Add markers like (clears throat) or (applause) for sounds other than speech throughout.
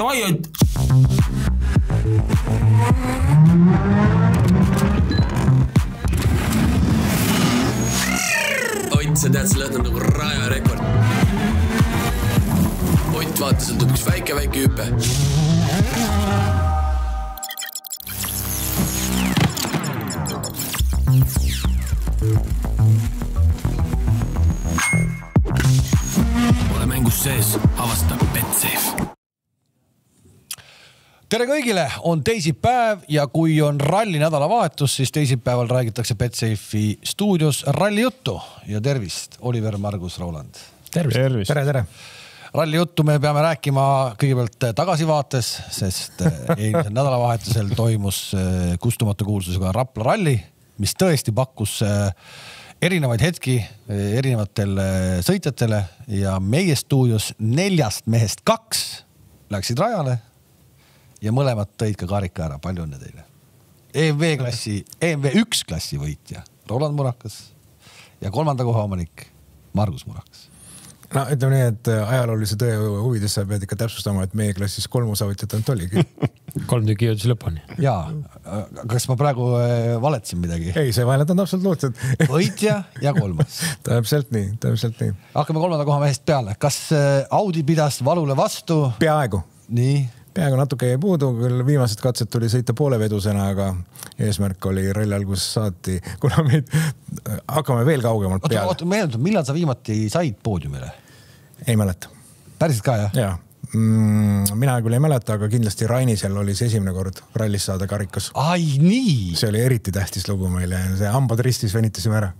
davai, Ott, sa tead, sa lööd nagu rajarekord. Ott, vaata, seal tuleb üks väike-väike hüpe. ole mängus sees, avasta Betsafe. Tere kõigile, on teisipäev ja kui on ralli nädalavahetus, siis teisipäeval räägitakse Betsafe'i stuudios rallijuttu ja tervist, Oliver Margus Roland. tervist. tere, tere. rallijuttu me peame rääkima kõigepealt tagasivaates, sest eh, (laughs) eelmisel nädalavahetusel toimus eh, kustumatu kuulsusega Rapla ralli, mis tõesti pakkus eh, erinevaid hetki eh, erinevatele sõitjatele ja meie stuudios neljast mehest kaks läksid rajale ja mõlemad tõid ka karika ära, palju õnne teile. EMV klassi, EMV üks klassi võitja Roland Murakas ja kolmanda koha omanik Margus Murakas. no ütleme nii, et ajaloolise tõe huvides sa pead ikka täpsustama, et meie klassis kolm osavõtjat ainult oligi. (laughs) kolm tükki jõudis lõpuni. ja kas ma praegu äh, valetasin midagi? ei, sa valetan absoluutselt. (laughs) võitja ja kolmas. täpselt nii, täpselt nii. hakkame kolmanda koha mehest peale, kas äh, Audi pidas valule vastu? peaaegu, nii, peaaegu natuke jäi puudu, küll viimased katsed tuli sõita poolevedusena, aga eesmärk oli ralli algusest saati, kuna meid, hakkame veel kaugemalt peale oota, meenuta, millal sa viimati said poodiumile? ei mäleta, päriselt ka jah? jaa mm,. mina küll ei mäleta, aga kindlasti Rainisel oli see esimene kord rallis saada karikas. ai nii, see oli eriti tähtis lugu meile, see hambad ristis venitasime ära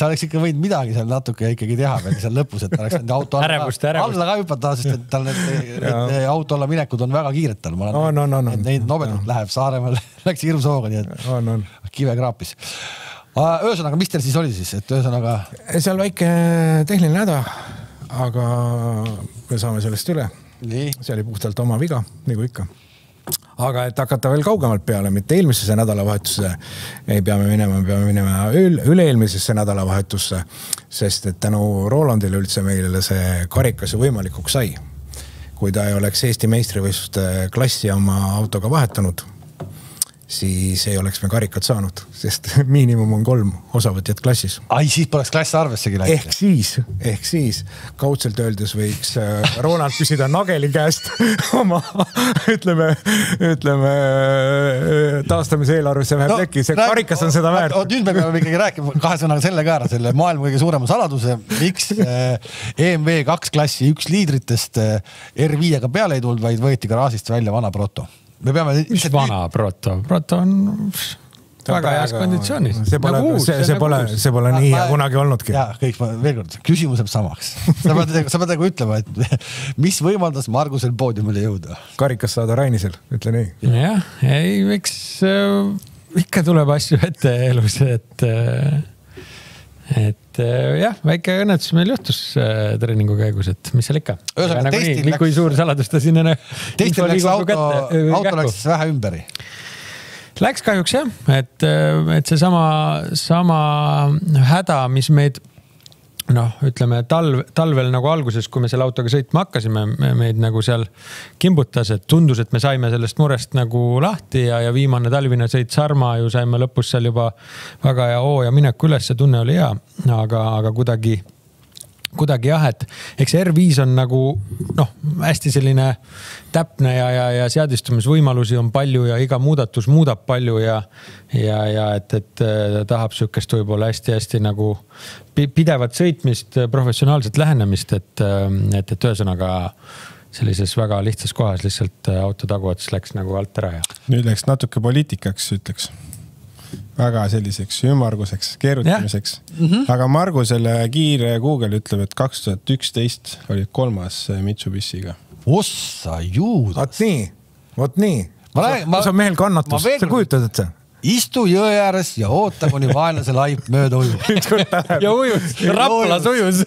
sa oleks ikka võinud midagi seal natuke ikkagi teha veel seal lõpus, et oleks saanud auto alla, Ärevust, ärevust. alla ka hüpata, sest et tal need, need auto alla minekud on väga kiired tal. ma On, on, on, on. Neid nobedalt läheb Saaremaale, (laughs) läks hirmus hooga, nii et on, on. kive kraapis. ühesõnaga, mis teil siis oli siis, et ühesõnaga seal väike tehniline häda, aga me saame sellest üle. see oli puhtalt oma viga, nagu ikka. Aga et hakata veel kaugemalt peale, mitte eelmisesse nädalavahetusse ei pea me minema, me peame minema üle, üle-eelmisesse nädalavahetusse, sest et tänu Rolandile üldse meile see karikas ju võimalikuks sai. kui ta ei oleks Eesti meistrivõistluste klassi oma autoga vahetanud, siis ei oleks me karikat saanud, sest (laughs) miinimum on kolm osavõtjat klassis ai siis poleks klass arvessegi läinud ehk. siis, ehk siis kaudselt öeldes võiks äh, Ronald küsida Nageli käest (laughs) oma ütleme, ütleme äh, taastamise eelarvesse vähe no, plekki, see karikas on seda väärt. nüüd me peame ikkagi rääkima kahe sõnaga selle ka ära, selle maailma kõige suurema saladuse, miks äh, EMV kaks klassi üks liidritest äh, R5-ga peale ei tulnud, vaid võeti garaažist välja vana proto. Me peame. mis vana Proto, Proto on väga heas konditsioonis. see pole nagu, see, see pole, see pole nii hea kunagi olnudki. ja kõik, veel kord, küsimus jääb samaks. (laughs) sa pead, sa pead nagu ütlema, et (laughs) mis võimaldas Margusel poodiumile jõuda. karikas saada Rainisel, ütle nii. jah, ei, eks äh, ikka tuleb asju ette elus, et äh, et äh, jah, väike õnnetus meil juhtus äh, treeningu käigus, et mis seal ikka. Ühesõnaga, testil nii kui läks- suur saladus ta siin on. teistel läks auto, auto läks vähe ümberi. Läks kahjuks jah, et, et seesama, sama häda, mis meid noh, ütleme talv, talvel nagu alguses, kui me selle autoga sõitma hakkasime, meid nagu seal kimbutas, et tundus, et me saime sellest murest nagu lahti ja, ja viimane talvine sõit Sarma ju saime lõpus seal juba väga hea hoo ja mineku üles, see tunne oli hea, aga, aga kuidagi kuidagi jah, et eks R5 on nagu noh, hästi selline täpne ja, ja, ja seadistumisvõimalusi on palju ja iga muudatus muudab palju ja, ja, ja et, et äh, tahab sihukest võib-olla hästi-hästi nagu pi- pidevat sõitmist, professionaalset lähenemist, et, et, et ühesõnaga sellises väga lihtsas kohas lihtsalt äh, auto taguots läks nagu alt ära ja. nüüd läks natuke poliitikaks, ütleks. Väga selliseks ümmarguseks keerutamiseks. Mm -hmm. aga Margusele kiire Google ütleb, et kaks tuhat üksteist oli kolmas Mitsubishi'ga. ossa juudas. vot nii, vot nii. Ma räägin- ma- kus on mehel kannatus, sa kujutad ette? istu jõe ääres ja oota, kuni vaenlase laip mööda ujub. (laughs) ja ujus, Raplas ujus.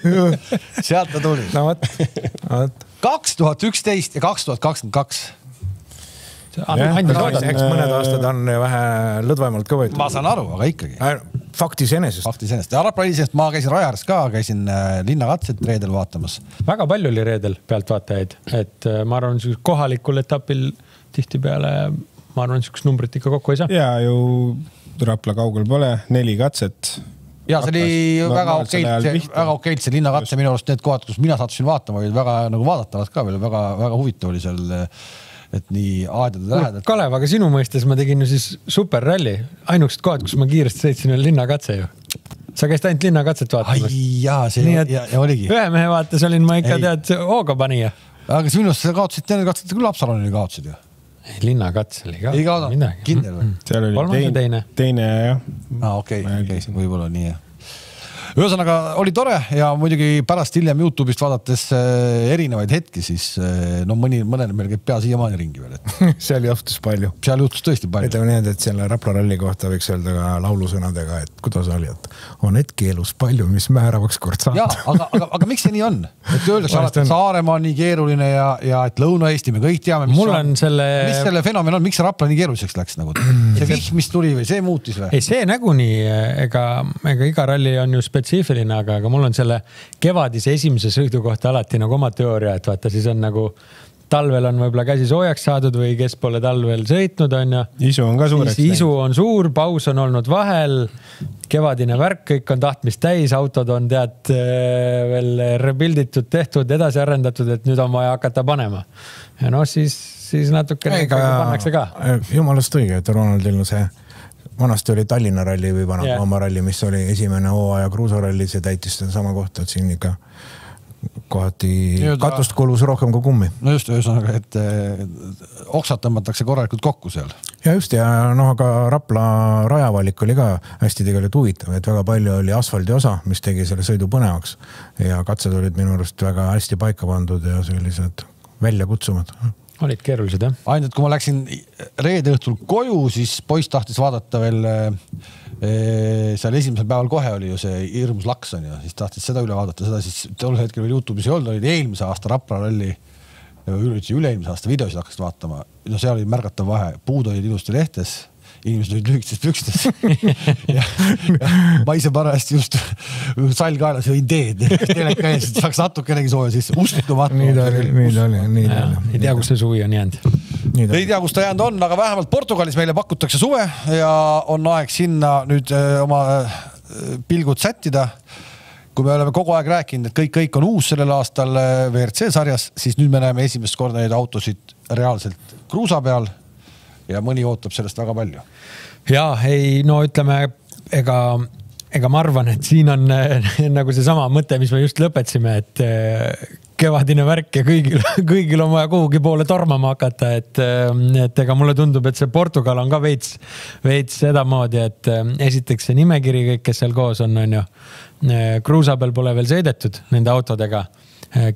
sealt ta tuli. no vot, vot. kaks tuhat üksteist ja kaks tuhat kakskümmend kaks. No, oodata. eks mõned aastad on vähe lõdvemalt ka võetud. ma saan aru, aga ikkagi. fakt iseenesest. fakt iseenesest ja Rapla iseenesest ma käisin raja ääres ka, käisin äh, linnakatset reedel vaatamas. väga palju oli reedel pealtvaatajaid, et äh, ma arvan, kohalikul etapil tihtipeale ma arvan, sihukest numbrit ikka kokku ei saa. ja ju Rapla kaugel pole, neli katset. ja see oli väga okeilt, väga okeilt see linnakatse minu arust need kohad, kus mina sattusin vaatama, olid väga nagu vaadatavad ka veel väga-väga huvitav oli seal, et nii aedade lähedalt. Kalev, aga sinu mõistes ma tegin ju siis superralli, ainukesed kohad, kus ma kiiresti sõitsin, oli linnakatse ju. sa käisid ainult linnakatset ai vaatamas. jaa, see nii ja, ja, ja oligi. ühe mehe vaates olin ma ikka Ei. tead hooga panija. aga kas minu arust sa kaotasid, need katsetad küll Haapsalonil kaotasid ju? linnakatsel ei ka ei kaotanud, kindel või? seal oli Kolmas teine? teine jah. aa okei, okei, võib-olla nii jah. Ühesõnaga oli tore ja muidugi pärast hiljem Youtube'ist vaadates äh, erinevaid hetki, siis äh, no mõni, mõnel meil käib pea siiamaani ringi veel, et (laughs) seal juhtus palju. seal juhtus tõesti palju. ütleme nii, et selle Rapla ralli kohta võiks öelda ka laulusõnadega, et kuidas oli, et on hetki elus palju, mis määravaks kord ja saab. aga, aga, aga miks see nii on, et öeldakse alati, et on. Saaremaa on nii keeruline ja, ja et Lõuna-Eesti me kõik teame. mul on selle, mis selle fenomen on, miks Rapla nii keeruliseks läks nagu? (clears throat) see vihm, mis tuli või see muutis või? ei see nagunii, ega, ega iga ralli on ju spetsiifiline, aga, aga mul on selle kevadise esimese sõidu kohta alati nagu oma teooria, et vaata, siis on nagu talvel on võib-olla käsi soojaks saadud või kes pole talvel sõitnud, onju. isu on ka suureks siis isu on suur, paus on olnud vahel, kevadine värk, kõik on tahtmist täis, autod on tead äh, veel rebuild itud, tehtud, edasi arendatud, et nüüd on vaja hakata panema. ja noh, siis, siis natukene pannakse ka. jumalast õige, et Ronaldil on see, vanasti oli Tallinna ralli või Jah. Vana-Rooma ralli, mis oli esimene hooaja kruusaralli, see täitis sedasama kohta, et siin ikka kohati Nii-öelda- katust kulus rohkem kui kummi. no just, ühesõnaga, et eh, oksad tõmmatakse korralikult kokku seal. ja just ja noh, aga Rapla rajavalik oli ka hästi tegelikult huvitav, et väga palju oli asfaldi osa, mis tegi selle sõidu põnevaks ja katsed olid minu arust väga hästi paika pandud ja sellised väljakutsuvad. Olid keerulised jah? ainult, kui ma läksin reede õhtul koju, siis poiss tahtis vaadata veel eh, seal esimesel päeval kohe oli ju see hirmus laks on ju, siis tahtis seda üle vaadata, seda siis tol hetkel veel Youtube'is ei olnud, olid eelmise aasta Rapla ralli, üleüldse üle-eelmise aasta videosid hakkasid vaatama. no seal oli märgatav vahe, puud olid ilusti lehtes inimesed olid lühikestes pükstes (laughs) ma ise parajasti just sall kaelas jõin teed (laughs) teleka ees, et saaks natukenegi sooja sisse, uskumatu. nii ta oli, nii ta oli, nii ta oli. ei tea, kus see suvi on jäänud. ei tea, kus ta jäänud on, aga vähemalt Portugalis meile pakutakse suve ja on aeg sinna nüüd öö, oma öö, pilgud sättida kui me oleme kogu aeg rääkinud, et kõik, kõik on uus sellel aastal öö, WRC sarjas, siis nüüd me näeme esimest korda neid autosid reaalselt kruusa peal. Ja mõni ootab sellest väga palju. ja ei, no ütleme, ega, ega ma arvan, et siin on (laughs) nagu seesama mõte, mis me just lõpetasime, et äh, kevadine värk ja kõigil, (laughs) kõigil on vaja kuhugi poole tormama hakata, et, et ega mulle tundub, et see Portugal on ka veits, veits sedamoodi, et äh, esiteks see nimekiri, kõik, kes seal koos on, on ju. kruusa peal pole veel sõidetud nende autodega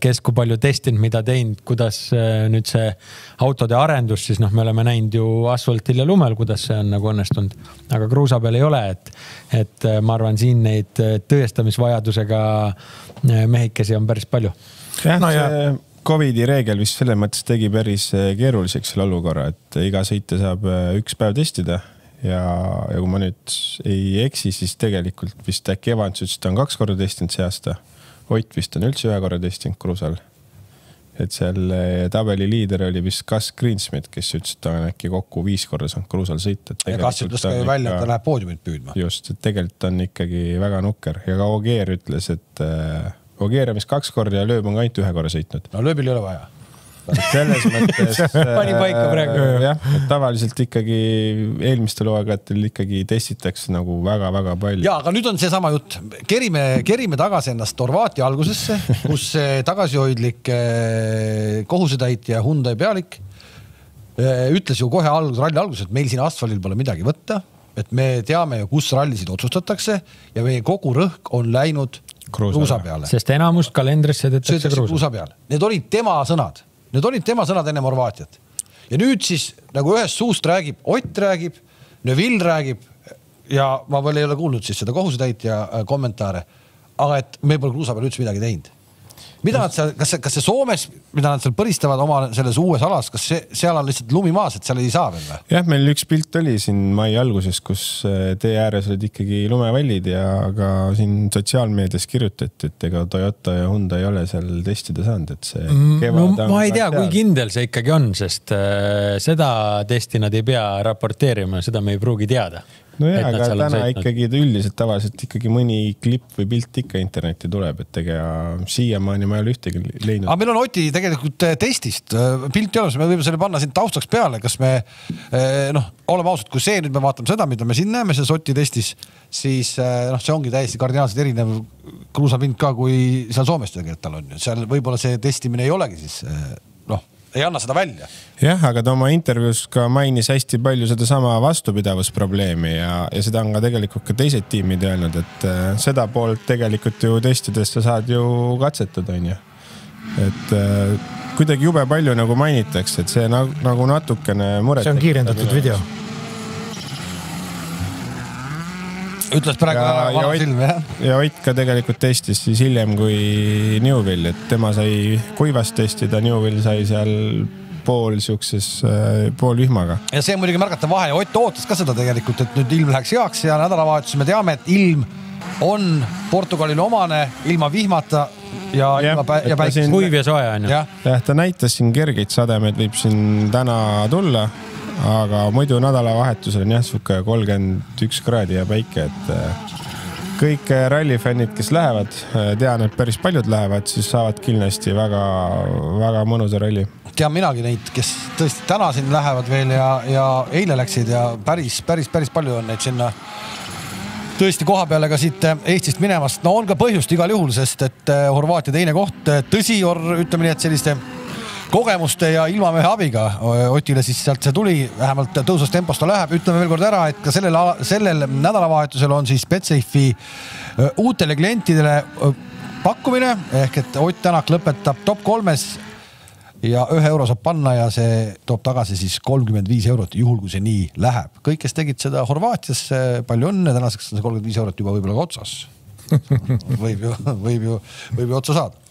kes kui palju testinud, mida teinud, kuidas äh, nüüd see autode arendus, siis noh, me oleme näinud ju asfaltil ja lumel, kuidas see on nagu õnnestunud. aga kruusa peal ei ole, et, et äh, ma arvan, siin neid äh, tõestamisvajadusega äh, mehikesi on päris palju. jah No ja- see Covidi reegel vist selles mõttes tegi päris keeruliseks selle olukorra, et iga sõitja saab üks päev testida ja, ja kui ma nüüd ei eksi, siis tegelikult vist äkki Evans ütles, et ta on kaks korda testinud see aasta. Ott vist on üldse ühe korra testinud kruusal. et seal eh, tabeli liider oli vist Gus Greensmith, kes ütles, et ta on äkki kokku viis korda saanud kruusal sõita. ja kas ütles ka ju välja, et ta läheb poodiumit püüdma. just, et tegelikult on ikkagi väga nukker ja ka Ogier ütles, et äh, Ogier on vist kaks korda ja Lööb on ka ainult ühe korra sõitnud. no lööbil ei ole vaja. Selles mõttes. (laughs) Pani paika praegu. jah, et tavaliselt ikkagi eelmistel hooaegadel ikkagi testitakse nagu väga-väga palju. ja aga nüüd on seesama jutt, kerime, kerime tagasi ennast Horvaatia algusesse, kus see tagasihoidlik eh, kohusetäitja Hyundai pealik eh, ütles ju kohe algus, ralli alguses, et meil siin asfaldil pole midagi võtta, et me teame ju, kus rallisid otsustatakse ja meie kogu rõhk on läinud kruusa peale. sest enamust kalendrisse sõidetakse kruusa. kruusa peal, need olid tema sõnad, need olid tema sõnad ennem Horvaatiat. ja nüüd siis nagu ühest suust räägib, Ott räägib, Neville räägib ja ma veel ei ole kuulnud siis seda kohusetäitja äh, kommentaare. aga et me pole kruusa peal üldse midagi teinud. Mida nad seal, kas see, kas see Soomes, mida nad seal põristavad oma selles uues alas, kas see, seal on lihtsalt lumi maas, et seal ei saa veel või? jah, meil üks pilt oli siin mai alguses, kus äh, tee ääres olid ikkagi lumevallid ja ka siin sotsiaalmeedias kirjutati, et ega Toyota ja Hyundai ei ole seal testida saanud, et see Mm, no kevad on ma ei tea, kui kindel see ikkagi on, sest äh, seda testi nad ei pea raporteerima, seda me ei pruugi teada. Nad aga täna sõitnud. ikkagi üldiselt tavaliselt ikkagi mõni klipp või pilt ikka internetti tuleb, et ega siiamaani ma ei ole ühtegi leidnud. aga meil on Oti tegelikult eh, testist eh, pilti olemas, me võime selle panna siin taustaks peale, kas me eh, noh, oleme ausad, kui see nüüd me vaatame seda, mida me siin näeme selles Oti testis, siis noh, see ongi täiesti kardinaalselt erinev kruusapind ka, kui seal Soomes tegelikult tal on ju, seal võib-olla see testimine ei olegi siis ei anna seda välja. jah, aga ta oma intervjuus ka mainis hästi palju sedasama vastupidavusprobleemi ja, ja seda on ka tegelikult ka teised tiimid öelnud, et äh, seda poolt tegelikult ju testides sa saad ju katsetada, onju. et äh, kuidagi jube palju nagu mainitakse, et see nagu, nagu natukene muret. see on kiirendatud video. Ütles praegu ja, ja vana Ott silm jah. ja Ott ka tegelikult testis siis hiljem kui Newvil, et tema sai kuivas testida, Newvil sai seal pool siukses äh, poolvihmaga. ja see on muidugi märgatav vahe ja Ott ootas ka seda tegelikult, et nüüd ilm läheks heaks ja nädalavahetusel me teame, et ilm on Portugalile omane ilma vihmata ja ja ta päikese siin- kuiv ja soe on ju. jah, ta näitas siin kergeid sademeid võib siin täna tulla, aga muidu nädalavahetusel on jah, sihuke kolmkümmend üks kraadi ja päike, et äh, kõik äh, rallifännid, kes lähevad, tean, et päris paljud lähevad, siis saavad kindlasti väga-väga mõnusa ralli. tean minagi neid, kes tõesti täna siin lähevad veel ja, ja eile läksid ja päris, päris, päris palju on neid sinna tõesti koha peale ka siit äh, Eestist minemast. no on ka põhjust igal juhul, sest et äh, Horvaatia teine koht, tõsi, ütleme nii, et selliste kogemuste ja ilmamehe abiga. Otile siis sealt see tuli, vähemalt tõusvas tempos ta läheb, ütleme veel kord ära, et ka sellel, sellel nädalavahetusel on siis Betsafe'i öö, uutele klientidele öö, pakkumine. Ehk et Ott Tänak lõpetab top kolmes ja ühe euro saab panna ja see toob tagasi siis kolmkümmend viis eurot, juhul kui see nii läheb. kõik, kes tegid seda Horvaatias, palju õnne, tänaseks on see kolmkümmend viis eurot juba võib-olla ka otsas. (laughs) võib ju, võib ju, võib ju otsa saada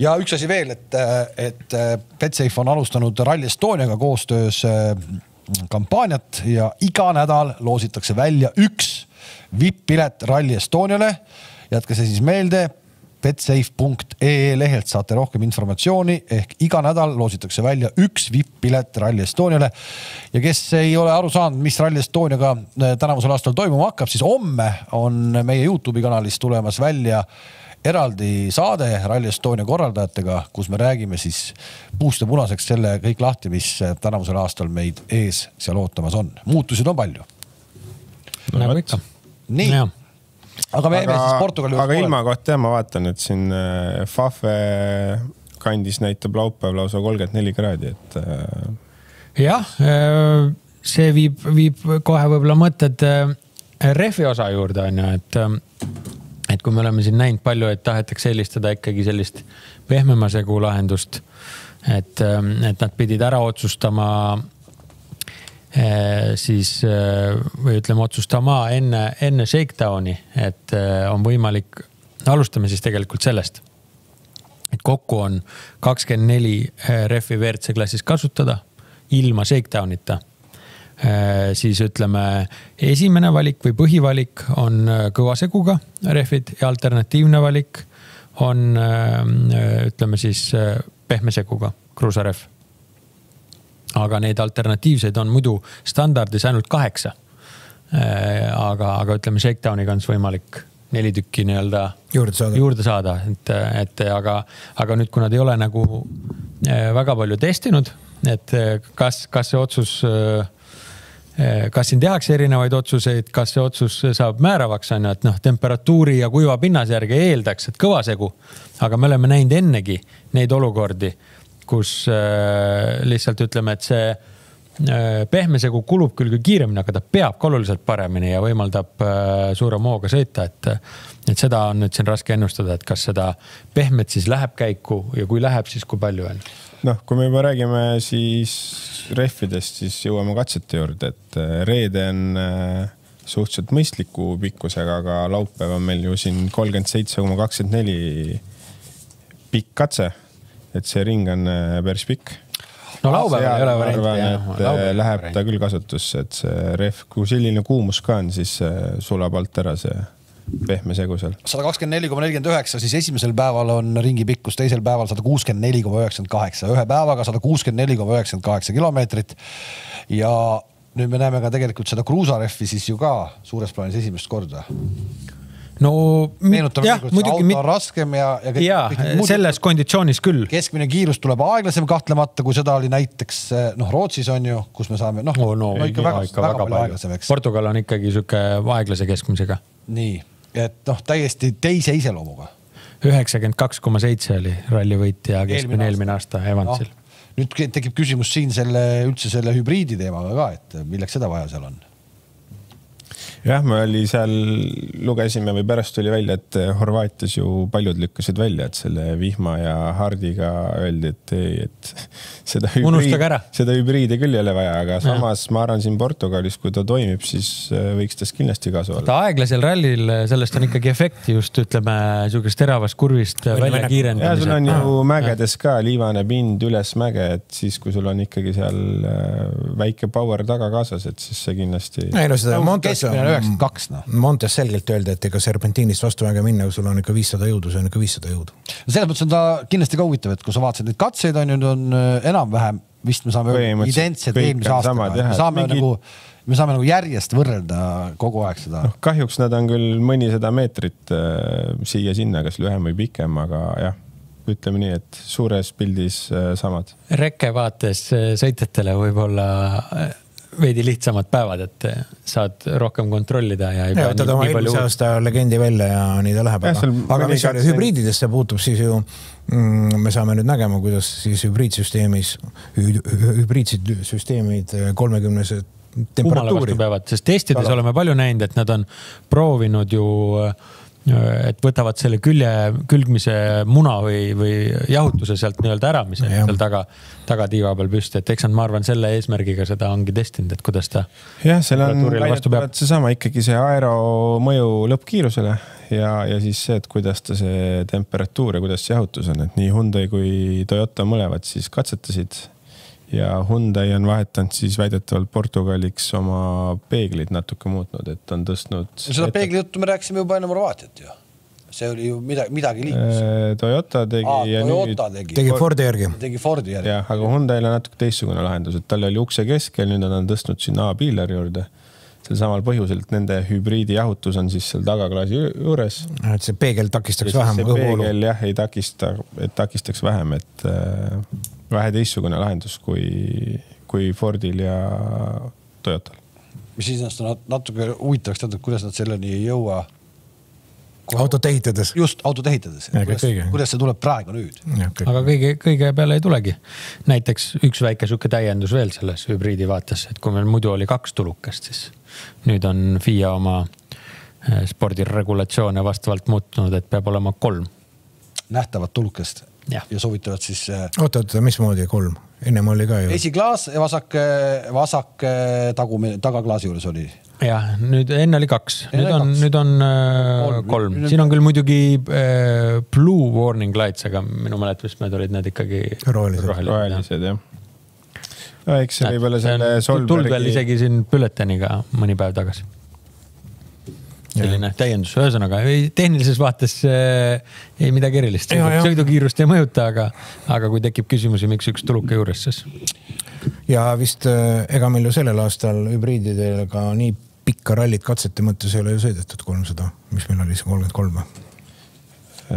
ja üks asi veel, et, et Betsafe on alustanud Rally Estoniaga koostöös äh, kampaaniat ja iga nädal loositakse välja üks vipp-pilet Rally Estoniale. jätke see siis meelde betsafe.ee lehelt saate rohkem informatsiooni ehk iga nädal loositakse välja üks vipp-pilet Rally Estoniale. ja kes ei ole aru saanud, mis Rally Estoniaga äh, tänavusel aastal toimuma hakkab, siis homme on meie Youtube'i kanalis tulemas välja eraldi saade Rally Estonia korraldajatega, kus me räägime siis puust ja punaseks selle kõik lahti, mis tänavusel aastal meid ees seal ootamas on. muutusid on palju. nagu ikka. nii, aga me jäime siis Portugali aga ilma kohta jah, ma vaatan, et siin äh, Fafe kandis näitab laupäev lausa kolmkümmend neli kraadi, et äh, jah, see viib, viib kohe võib-olla mõtted äh, rehvi osa juurde on ju, et, et kui me oleme siin näinud palju, et tahetakse eelistada ikkagi sellist pehmema segu lahendust. et, et nad pidid ära otsustama eh, siis eh, või ütleme, otsustama enne, enne shakedowni, et eh, on võimalik, alustame siis tegelikult sellest et kokku on kakskümmend neli rehvi WRC klassis kasutada ilma shakedown'ita. Siis ütleme, esimene valik või põhivalik on äh, kõva seguga rehvid ja alternatiivne valik on äh, ütleme siis äh, pehme seguga kruusarehv. aga neid alternatiivseid on muidu standardis ainult kaheksa. aga, aga ütleme shakedowniga on siis võimalik neli tükki nii-öelda juurde saada. juurde saada, et, et aga, aga nüüd, kui nad ei ole nagu äh, väga palju testinud, et äh, kas, kas see otsus, kas siin tehakse erinevaid otsuseid, kas see otsus saab määravaks, on ju, et noh, temperatuuri ja kuiva pinnase järgi eeldaks, et kõva segu. aga me oleme näinud ennegi neid olukordi, kus äh, lihtsalt ütleme, et see äh, pehme segu kulub küll küll kiiremini, aga ta peab ka oluliselt paremini ja võimaldab suurema hooga sõita, et, et seda on nüüd siin raske ennustada, et kas seda pehmet siis läheb käiku ja kui läheb, siis kui palju on. noh, kui me juba räägime siis rehvidest, siis jõuame katsete juurde, et äh, reede on äh, suhteliselt mõistliku pikkusega, aga laupäev on meil ju siin kolmkümmend seitse koma kakskümmend neli pikk katse, et see ring on äh, päris pikk. no laupäeval ei ole varianti et äh, läheb ta küll kasutusse, et see rehv, kui selline kuumus ka on, siis sulab alt ära see pehme segu seal. sada kakskümmend neli koma nelikümmend üheksa, siis esimesel päeval on ringi pikkus, teisel päeval sada kuuskümmend neli koma üheksakümmend kaheksa, ühe päevaga sada kuuskümmend neli koma üheksakümmend kaheksa kilomeetrit. ja nüüd me näeme ka tegelikult seda kruusarehvi siis ju ka suures plaanis esimest korda. no meenutame jah, muidugi auto mit- on raskem ja, ja ja need muud- selles konditsioonis küll. keskmine kiirus tuleb aeglasem kahtlemata, kui seda oli näiteks noh, Rootsis on ju, kus me saame noh oh, no, ikka väga, ikka väga, väga palju aeglasem, eks. Portugal on ikkagi sihuke aeglase keskmisega. nii, et noh, täiesti teise iseloomuga. üheksakümmend kaks koma seitse oli rallivõit ja keskmine Eelmine eelmine aasta Evansil. Noh, nüüd tekib küsimus siin selle üldse selle hübriidi teemaga ka, et milleks seda vaja seal on jah, me oli seal, lugesime või pärast tuli välja, et Horvaatias ju paljud lükkasid välja, et selle vihma ja hardiga öeldi, et ei, et (laughs) seda Unustage ära. seda hübriidi küll ei ole vaja, aga samas ma arvan siin Portugalis, kui ta toimib, siis äh, võiks tast kindlasti kasu olla. ta aeglasel rallil, sellest on ikkagi efekti just ütleme sihukesest teravast kurvist välja ja sul on kiirendamisel. ju mägedes ka liivane pind üles mäge, et siis, kui sul on ikkagi seal väike power taga kaasas, et siis see kindlasti. ei no seda Montes, on üheksakümmend kaks noh. Montes selgelt öeldi, et ega serpentiinist vastumäge minna, kui sul on ikka viissada jõudu, see on ikka viissada jõudu. selles mõttes on ta kindlasti ka huvitav, et kui sa vaatasid neid katseid on ju, nüüd on äh, enam-vähem vist me saame öelda identsed eelmise aastaga, me saame mingi- nagu, me saame nagu järjest võrrelda kogu aeg seda noh, kahjuks nad on küll mõnisada meetrit äh, siia-sinna, kas lühem või pikem, aga jah, ütleme nii, et suures pildis äh, samad. reke vaates eh, sõitjatele võib-olla eh, veidi lihtsamad päevad, et eh, saad rohkem kontrollida ja ei ja pea võtad nii, oma nii palju eelmise aasta legendi välja ja nii ta läheb, aga aga mis seal hübriididesse puutub, siis ju mm, me saame nüüd nägema, kuidas siis hübriidsüsteemis, hübriidsüsteemid kolmekümnese kummale temperatuuri vastu. peavad, sest testides Kala. oleme palju näinud, et nad on proovinud ju, et võtavad selle külje, külgmise muna või, või jahutuse sealt nii-öelda ära, mis on Jah. seal taga, tagatiiva peal püsti, et eks nad, ma arvan, selle eesmärgiga seda ongi testinud, et kuidas ta. jah, seal on väidetavalt seesama ikkagi see aero mõju lõppkiirusele ja, ja siis see, et kuidas ta see temperatuur ja kuidas see jahutus on, et nii Hyundai kui Toyota mõlemad siis katsetasid ja Hyundai on vahetanud siis väidetavalt Portugaliks oma peegleid natuke muutnud, et on tõstnud. seda peegli juttu me rääkisime juba enne Horvaatiat ju. see oli ju midagi, midagi liikus. Äh, Toyota tegi aa, ja Toyota nüüd tegi, tegi Fordi järgi. tegi Fordi järgi. jah, aga Hyundai'l on natuke teistsugune lahendus, et tal oli ukse keskel, nüüd on nad tõstnud sinna A-piileri juurde. sel samal põhjusel, et nende hübriidi jahutus on siis seal tagaklaasi ju- juures. et see peegel takistaks see vähem õhuvoolu. peegel jah, ei takista, et takistaks vähem, et äh, vähe teistsugune lahendus kui, kui Fordil ja Toyotal. mis iseenesest on nat- natuke huvitavaks et kuidas nad selleni ei jõua. autot ehitades. just autot ehitades, kuidas kuidas see tuleb praegu nüüd. aga kõige, kõige peale ei tulegi. näiteks üks väike sihuke täiendus veel selles hübriidi vaates, et kui meil muidu oli kaks tulukest, siis nüüd on FIA oma eh, spordiregulatsioone vastavalt muutunud, et peab olema kolm. nähtavat tulukest Jah. ja soovitavad siis äh, oota, oota, mismoodi kolm? ennem oli ka ju. esiklaas ja vasak, vasak äh, tagumine, tagaklaasi juures oli. jah, nüüd enne oli kaks, nüüd on, nüüd on äh, Kolm. kolm, siin on küll muidugi äh, blue warning lights, aga minu mäletamist mööda olid need ikkagi Rohelised. rohelised jah. no eks see võib olla selle tuld veel Solbergi, isegi siin bülleteniga mõni päev tagasi. Selline täiendus, ühesõnaga ei- tehnilises vaates äh, ei midagi erilist, Ja, ja. sõidukiirust ei mõjuta, aga, aga kui tekib küsimusi, miks üks tuluke juures, siis ja vist äh, ega meil ju sellel aastal hübriididega nii pikka rallit katsete mõttes ei ole ju sõidetud kolmsada, mis meil oli see kolmkümmend kolm või?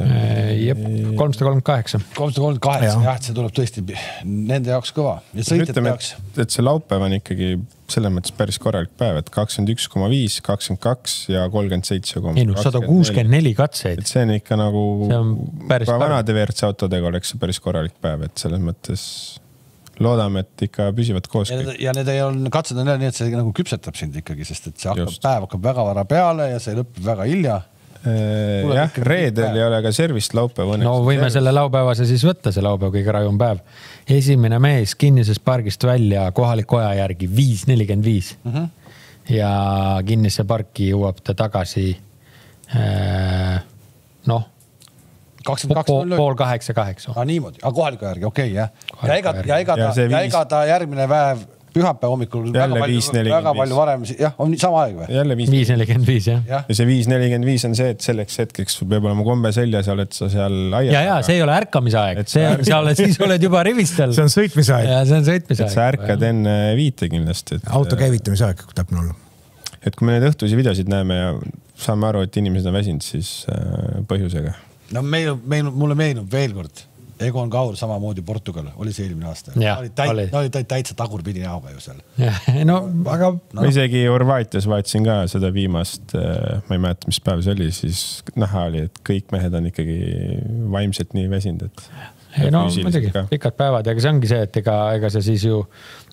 Äh, jep, kolmsada kolmkümmend kaheksa. kolmsada kolmkümmend kaheksa Jah. jah, et see tuleb tõesti nende jaoks kõva ja sõitjate ütleme, jaoks. et, et see laupäev on ikkagi selles mõttes päris korralik päev, et kakskümmend üks koma viis, kakskümmend kaks ja kolmkümmend seitse koma. ei noh, sada kuuskümmend neli katseid et. see on ikka nagu, See on päris ka vanade WRC autodega oleks see päris korralik päev, et selles mõttes loodame, et ikka püsivad koos ja need, ei olnud, katsed on jälle nii, et see nagu küpsetab sind ikkagi, sest et see hakkab, päev hakkab väga vara peale ja see lõpeb väga hilja. Tuleb jah, reedel päev. ei ole ka servist laupäev õnneks. no võime selle laupäevase siis võtta, see laupäev kõige rajum päev. esimene mees kinnisest pargist välja kohaliku aja järgi viis nelikümmend viis. ja kinnisse parki jõuab ta tagasi. noh, kakskümmend kaks null pool kaheksa, kaheksa. aa niimoodi, aga kohaliku järgi, okei okay, jah. ja ega, ja ega Ja ta ja viis- ega ta järgmine päev, pühapäeva hommikul väga Jälle palju viis, nelikümmend väga viis. palju varem, jah, on nii sama aeg või? jälle viis. viis nelikümmend viis jah. jah, ja see viis nelikümmend viis on see, et selleks hetkeks sul peab olema kombe seljas ja oled sa seal aia ja, ja see ei ole ärkamise aeg Et, see sa on, sa oled, siis oled juba rivistel. see on sõitmise aeg, ja see on sõitmise aeg. sa ärkad enne viite kindlasti, et. auto käivitamise aeg, täpne olla. et kui me neid õhtusi videosid näeme ja saame aru, et inimesed on väsinud, siis äh, põhjusega. no meenub, meenub, mulle meenub veel kord, Egon Kaur samamoodi Portugal, oli see eelmine aasta. Oli täit- oli., oli ta täitsa tagurpidi näoga ju seal. no aga ma isegi Horvaatias vaatasin ka seda viimast, ma ei mäleta, mis päev see oli, siis näha oli, et kõik mehed on ikkagi vaimselt nii väsinud, et. ei no muidugi pikad päevad, aga see ongi see, et ega, ega sa siis ju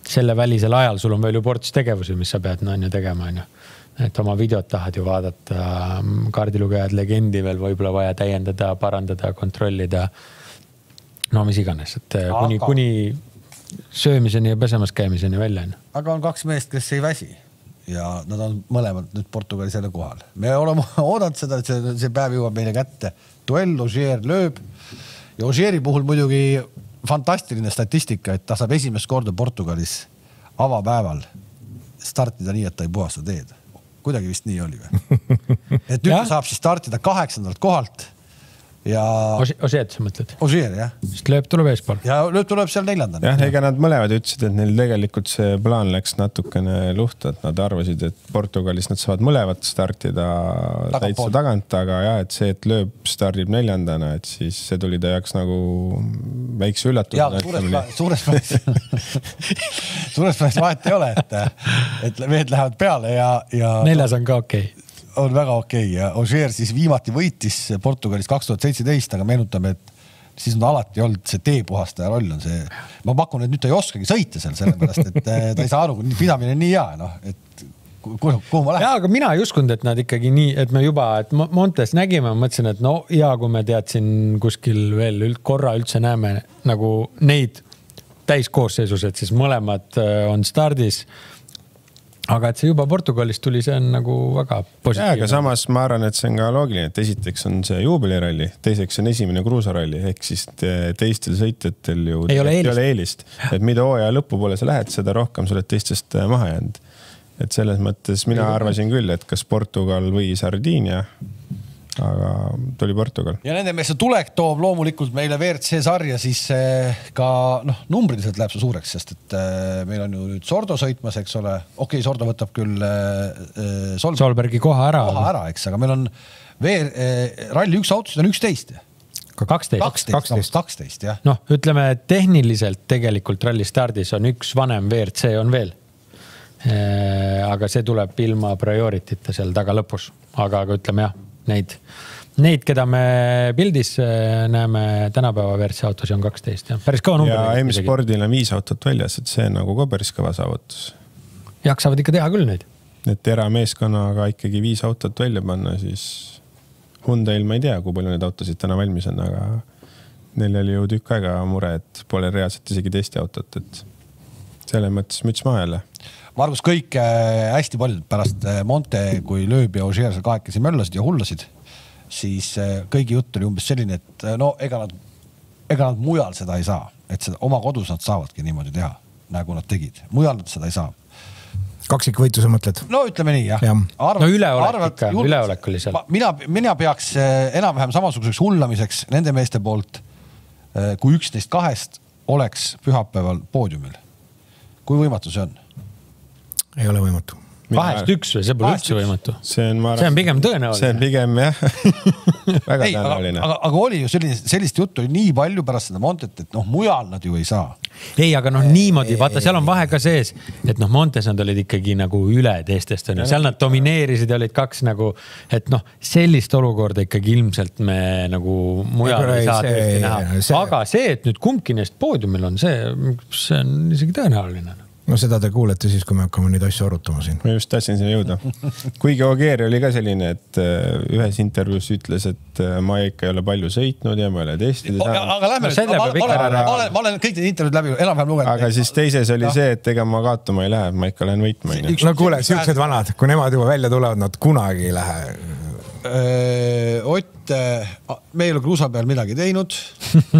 selle välisel ajal sul on veel ju ports tegevusi, mis sa pead no, on ju tegema, on ju. et oma videot tahad ju vaadata, kaardilugejad, legendi veel võib-olla vaja täiendada, parandada, kontrollida. No mis iganes, et aga... kuni, kuni söömiseni ja pesemas käimiseni välja on ju. aga on kaks meest, kes ei väsi ja nad on mõlemad nüüd Portugalis jälle kohal. me oleme (laughs) oodanud seda, et see, see päev jõuab meile kätte. duell, Ogier lööb ja Ogieri puhul muidugi fantastiline statistika, et ta saab esimest korda Portugalis avapäeval startida nii, et ta ei puhasta teed. kuidagi vist nii oli või? (laughs) et nüüd ta saab siis startida kaheksandalt kohalt ja Ožeet sa mõtled? Ogier jah, sest lööb tuleb eespool. ja nüüd tuleb seal neljandana. jah, ega nad mõlemad ütlesid, et neil tegelikult see plaan läks natukene luhta, et nad arvasid, et Portugalis nad saavad mõlemat startida täitsa Tagantpoolt. tagant, aga jah, et see, et lööb stardib neljandana, et siis see tuli ta jaoks nagu väikse ja üllatusena. plaanis, suures plaanis, suures plaanis (laughs) vahet ei ole, et, et mehed lähevad peale ja, ja neljas on ka okei okay.. On väga okei okay. ja Ogier siis viimati võitis Portugalis kaks tuhat seitseteist, aga meenutame, et siis on alati olnud see teepuhastaja roll on see. ma pakun, et nüüd ta ei oskagi sõita seal, sellepärast et eh, ta ei saa aru, pidamine on nii hea, noh, et kuhu, kuhu ma lähen. ja aga mina ei uskunud, et nad ikkagi nii, et me juba, et Mo- Montes nägime, mõtlesin, et no hea, kui me tead siin kuskil veel üld, korra üldse näeme nagu neid täiskoosseisus, et siis mõlemad äh, on stardis. Aga et see juba Portugalist tuli, see on nagu väga ja, aga positiivne. samas ma arvan, et see on ka loogiline, et esiteks on see juubeliralli, teiseks on esimene kruusaralli ehk siis te- teistel sõitjatel ju Ei ole eelist. eelist. et mida hooaja lõpupoole sa lähed, seda rohkem sa oled teistest äh, maha jäänud. et selles mõttes mina arvasin küll, et kas Portugal või Sardiinia, aga tuli Portugal. ja nende meeste tulek toob loomulikult meile WRC sarja siis ka noh, numbriliselt läheb see suureks, sest et eh, meil on ju nüüd Sordo sõitmas, eks ole. okei okay,, Sordo võtab küll eh, Sol Solbergi koha ära. koha ära, eks, aga meil on veel eh, ralli üks autosid on üksteist. kaksteist. kaksteist, kaksteist jah. noh, ütleme et tehniliselt tegelikult ralli stardis on üks vanem WRC on veel. aga see tuleb ilma prioritita seal taga lõpus, aga, aga ütleme jah, neid, neid, keda me pildis äh, näeme tänapäeva WRC autosid on kaksteist jah, päris kõva ja number. M-spordil on viis autot väljas, et see on nagu ka päris kõva saavutus. jaksavad ikka teha küll neid. et erameeskonnaga ikkagi viis autot välja panna, siis Hyundai'l ma ei tea, kui palju neid autosid täna valmis on, aga neil oli ju tükk aega mure, et pole reaalselt isegi testiautot, et selles mõttes müts maha jälle. Margus, kõik äh, hästi paljud pärast äh, Monte, kui Lööb ja Ogier seal kahekesi möllasid ja hullasid, siis äh, kõigi jutt oli umbes selline, et no ega nad, ega nad mujal seda ei saa, et seda oma kodus nad saavadki niimoodi teha, nagu nad tegid, mujal nad seda ei saa. kaksikvõitluse mõtled? no ütleme nii jah ja.. No üleolek ikka, üleolek oli seal. mina, mina peaks äh, enam-vähem samasuguseks hullamiseks nende meeste poolt, kui üks neist kahest oleks pühapäeval poodiumil. kui võimatu see on? Ei ole võimatu. kahest üks või, see pole üldse üks. võimatu. see on, ma see on pigem see on tõenäoline. pigem jah, (laughs) väga ei, aga, tõenäoline. aga, aga oli ju selline, sellist juttu oli nii palju pärast seda Montet, et noh, mujal nad ju ei saa. ei, aga noh, niimoodi vaata, seal on vahe ka sees, et noh, Montes nad olid ikkagi nagu üle teistest onju, seal nad domineerisid ja olid kaks nagu, et noh, sellist olukorda ikkagi ilmselt me nagu mujal Ega ei saa tõesti näha aga see, et nüüd kumbki neist poodiumil on, see, see on isegi tõenäoline. No seda te kuulete siis, kui me hakkame neid asju arutama siin. ma just tahtsin sinna jõuda. kuigi Ogier oli ka selline, et äh, ühes intervjuus ütles, et äh, ma ikka ei ole palju sõitnud ja ma ei ole testida saanud. aga lähme No selle ma, ma, ära- ma olen, ma olen kõik need intervjuud läbi enam-vähem lugenud. aga siis teises oli Noh. see, et ega ma kaotama ei lähe, ma ikka lähen võitma onju. No kuule, siuksed vanad, kui nemad juba välja tulevad, nad kunagi ei lähe. Öö, Ott äh, me ei ole kruusa peal midagi teinud.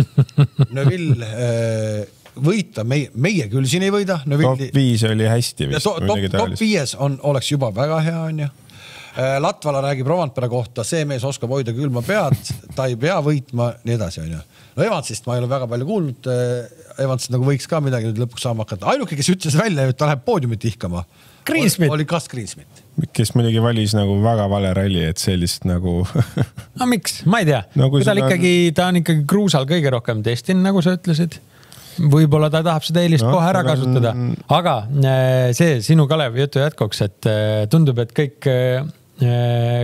(laughs) Neville äh, võita, meie, meie küll siin ei võida. top viis oli hästi vist top, top viies on, oleks juba väga hea, onju. Latvala räägib Rovanpera kohta, see mees oskab hoida külma pead, ta ei pea võitma, nii edasi, onju. no Evansist ma ei ole väga palju kuulnud. Evans nagu võiks ka midagi nüüd lõpuks saama hakata, ainuke, kes ütles välja, et ta läheb poodiumit ihkama. Greensmit. oli Gus Greensmit. kes muidugi valis nagu väga vale ralli, et sellist nagu (laughs) no miks, ma ei tea No no,, kui tal sul on- ikkagi, ta on ikkagi kruusal kõige rohkem testinud, nagu sa ütlesid. Võib-olla ta tahab seda eelist No, kohe ära kasutada, aga äh, see sinu Kalev jutu jätkuks, et äh, tundub, et kõik äh,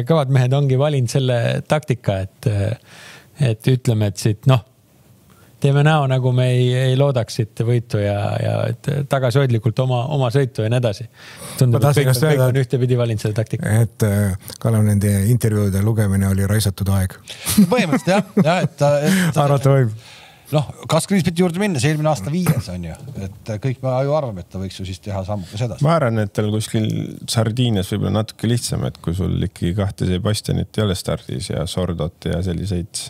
kõvad mehed ongi valinud selle taktika, et, et ütleme, et siit noh, teeme näo, nagu me ei, ei loodaks siit võitu ja, ja et tagasihoidlikult oma, oma sõitu ja nii edasi. tundub, et kõik, kõik öelda, on ühtepidi valinud selle taktika. et Kalev, nende intervjuude lugemine oli raisatud aeg. põhimõtteliselt jah, jah, et et (laughs) arvata võib. noh, Greensmiti juurde minnes eelmine aasta viies on ju, et kõik me ju arvame, et ta võiks ju siis teha sammukese edasi. ma arvan, et tal kuskil Sardiinias võib-olla natuke lihtsam, et kui sul ikkagi kahte Sebastianit ei ole stardis ja Sordot ja selliseid.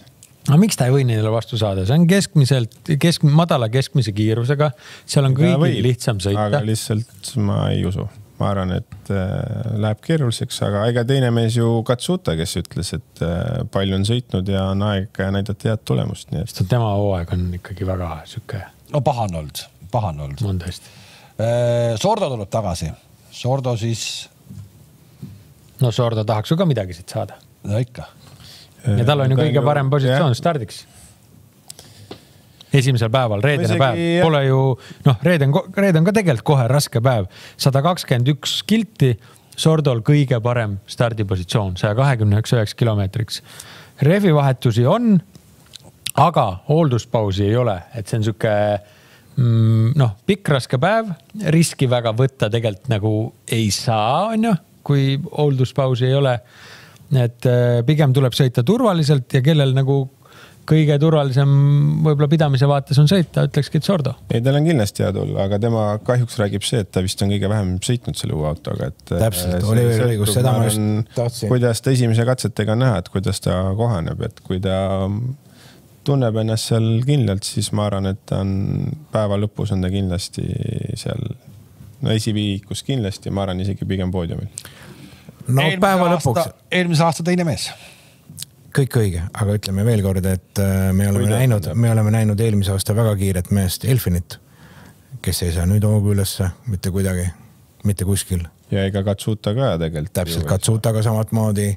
aga miks ta ei või neile vastu saada, see on keskmiselt, kesk, madala keskmise kiirusega, seal on kõigil lihtsam aga sõita. lihtsalt ma ei usu, ma arvan, et äh, läheb keeruliseks, aga ega teine mees ju Katsuta, kes ütles, et äh, palju on sõitnud ja on aeg näidata head tulemust, nii et sest tema hooaeg on ikkagi väga sihuke, no paha on olnud, paha on olnud. on tõesti. Sordo tuleb tagasi, Sordo siis, no Sordo tahaks ju ka midagi siit saada no ikka, ja tal on ju kõige parem positsioon stardiks. Esimesel päeval, reedene isegi- päev, pole ju noh, reede on, reede on ka tegelikult kohe raske päev, sada kakskümmend üks kilti. Sordol kõige parem stardipositsioon saja kahekümne üheks kilomeetriks. rehvivahetusi on, aga hoolduspausi ei ole, et see on sihuke mm, noh, pikk raske päev, riski väga võtta tegelikult nagu ei saa, onju, kui hoolduspausi ei ole. et äh, pigem tuleb sõita turvaliselt ja kellel nagu kõige turvalisem võib-olla pidamise vaates on sõita, ütlekski, et Sordo. ei, tal on kindlasti hea tulla, aga tema kahjuks räägib see, et ta vist on kõige vähem sõitnud selle uue autoga, et. Täpselt, Oliveril õigus, seda ma just tahtsin. kuidas ta esimese katsetega on näha, et kuidas ta kohaneb, et kui ta tunneb ennast seal kindlalt, siis ma arvan, et ta on päeva lõpus on ta kindlasti seal no esiviikus kindlasti, ma arvan isegi pigem poodiumil. no päeva lõpuks eelmise aasta teine mees. Kõik õige, aga ütleme veel kord, et äh, me oleme Kui näinud, me oleme näinud eelmise aasta väga kiiret meest Elfinit, kes ei saa nüüd hoogu ülesse mitte kuidagi, mitte kuskil. ja ega Katsuta ka tegelikult. täpselt, Katsutaga samamoodi.